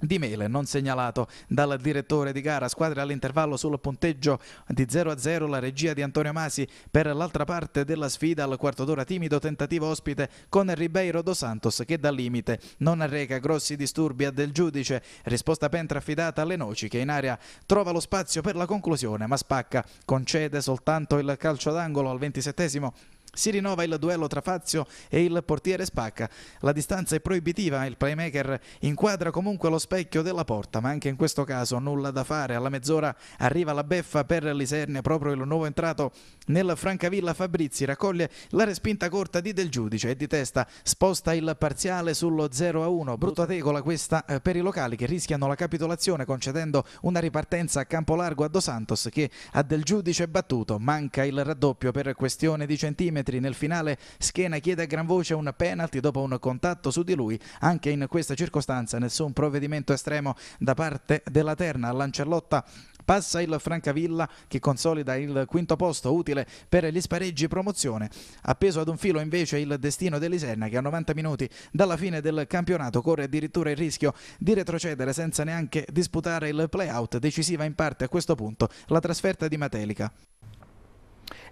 di Mele non segnalato dal direttore di gara. Squadre all'intervallo sul punteggio di 0 a 0 la regia di Antonio Masi per l'altra parte della sfida. Al quarto d'ora timido tentativo ospite con Ribeiro dos Santos che dal limite non arreca grossi disturbi a del giudice. Risposta Pentra affidata alle noci che in area trova lo spazio per la conclusione ma spacca concede soltanto il calcio d'angolo al ventisettesimo si rinnova il duello tra Fazio e il portiere Spacca. La distanza è proibitiva, il playmaker inquadra comunque lo specchio della porta, ma anche in questo caso nulla da fare. Alla mezz'ora arriva la beffa per l'Isernia, proprio il nuovo entrato nel Francavilla Fabrizi raccoglie la respinta corta di Del Giudice e di testa sposta il parziale sullo 0-1. Brutta tegola questa eh, per i locali che rischiano la capitolazione concedendo una ripartenza a campo largo a Dos Santos che a Del Giudice battuto. Manca il raddoppio per questione di centimetri metri nel finale Schiena chiede a gran voce un penalty dopo un contatto su di lui anche in questa circostanza nessun provvedimento estremo da parte della terna Lancellotta passa il Francavilla che consolida il quinto posto utile per gli spareggi promozione. Appeso ad un filo invece il destino dell'Iserna che a 90 minuti dalla fine del campionato corre addirittura il rischio di retrocedere senza neanche disputare il play-out, decisiva in parte a questo punto la trasferta di Matelica.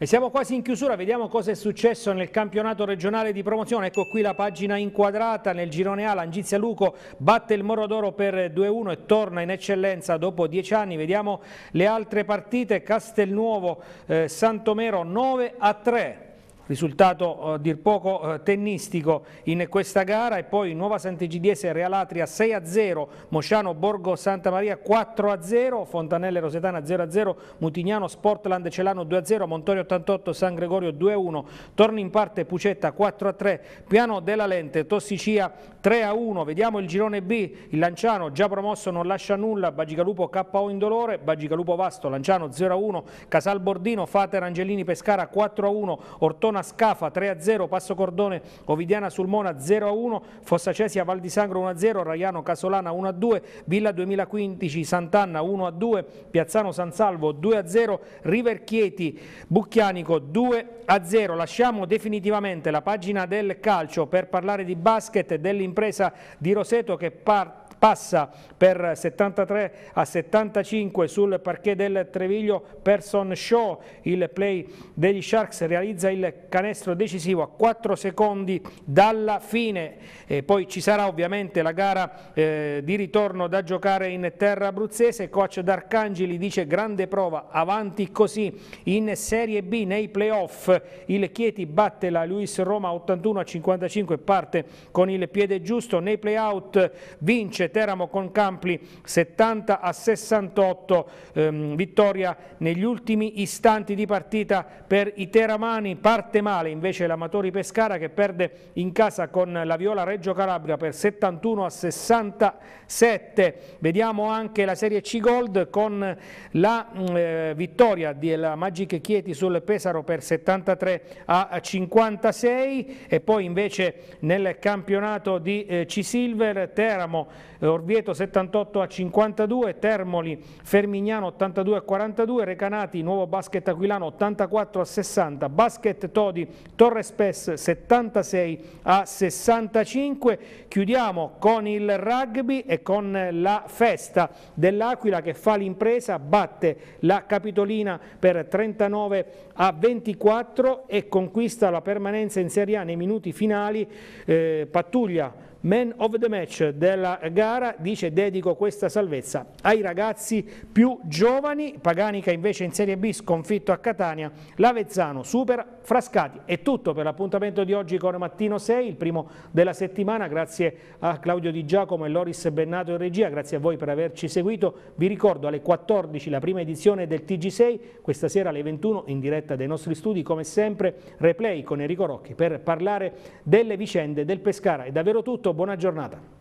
E siamo quasi in chiusura, vediamo cosa è successo nel campionato regionale di promozione. Ecco qui la pagina inquadrata nel girone A. L'Angizia Luco batte il Moro d'Oro per 2-1 e torna in eccellenza dopo dieci anni. Vediamo le altre partite. Castelnuovo, eh, Santomero 9-3 risultato a dir poco eh, tennistico in questa gara e poi Nuova Sant'Egidiese Realatria 6-0, Mosciano Borgo Santa Maria 4-0, Fontanelle Rosetana 0-0, Mutignano Sportland Celano 2-0, Montorio 88 San Gregorio 2-1, torni in parte Pucetta 4-3, Piano della Lente Tossicia 3-1, vediamo il girone B, il Lanciano già promosso non lascia nulla, Bagicalupo KO Indolore, Bagicalupo Vasto Lanciano 0-1, Casal Bordino Fater Angelini Pescara 4-1, Ortona Verona Scafa 3-0, Passo Cordone Ovidiana Sulmona 0-1, Fossa Cesia Val di Sangro 1-0, Raiano Casolana 1-2, Villa 2015 Sant'Anna 1-2, Piazzano San Salvo 2-0, River Chieti Bucchianico 2-0. Lasciamo definitivamente la pagina del calcio per parlare di basket dell'impresa di Roseto che parte passa per 73 a 75 sul parquet del Treviglio. Person Show, il play degli Sharks realizza il canestro decisivo a 4 secondi dalla fine. E poi ci sarà ovviamente la gara eh, di ritorno da giocare in terra abruzzese, coach D'Arcangeli dice grande prova, avanti così in Serie B nei playoff. Il Chieti batte la Luis Roma 81 a 55 parte con il piede giusto, nei playout vince Teramo con Campli 70 a 68, ehm, vittoria negli ultimi istanti di partita per i teramani, parte male invece l'Amatori Pescara che perde in casa con la Viola Reggio Calabria per 71 a 67. Vediamo anche la Serie C Gold con la mm, eh, vittoria della Magic Chieti sul Pesaro per 73 a 56 e poi invece nel campionato di eh, C-Silver Teramo Orvieto 78 a 52, Termoli Fermignano 82 a 42, Recanati Nuovo Basket Aquilano 84 a 60, Basket Todi Torres Pes 76 a 65. Chiudiamo con il rugby e con la festa dell'Aquila che fa l'impresa, batte la Capitolina per 39 a 24 e conquista la permanenza in Serie A nei minuti finali, eh, pattuglia Man of the match della gara dice dedico questa salvezza ai ragazzi più giovani, Paganica invece in Serie B sconfitto a Catania, Lavezzano supera Frascati. È tutto per l'appuntamento di oggi con Mattino 6, il primo della settimana, grazie a Claudio Di Giacomo e Loris Bennato in regia, grazie a voi per averci seguito, vi ricordo alle 14 la prima edizione del TG6, questa sera alle 21 in diretta dai nostri studi, come sempre replay con Enrico Rocchi per parlare delle vicende del Pescara. È davvero tutto buona giornata.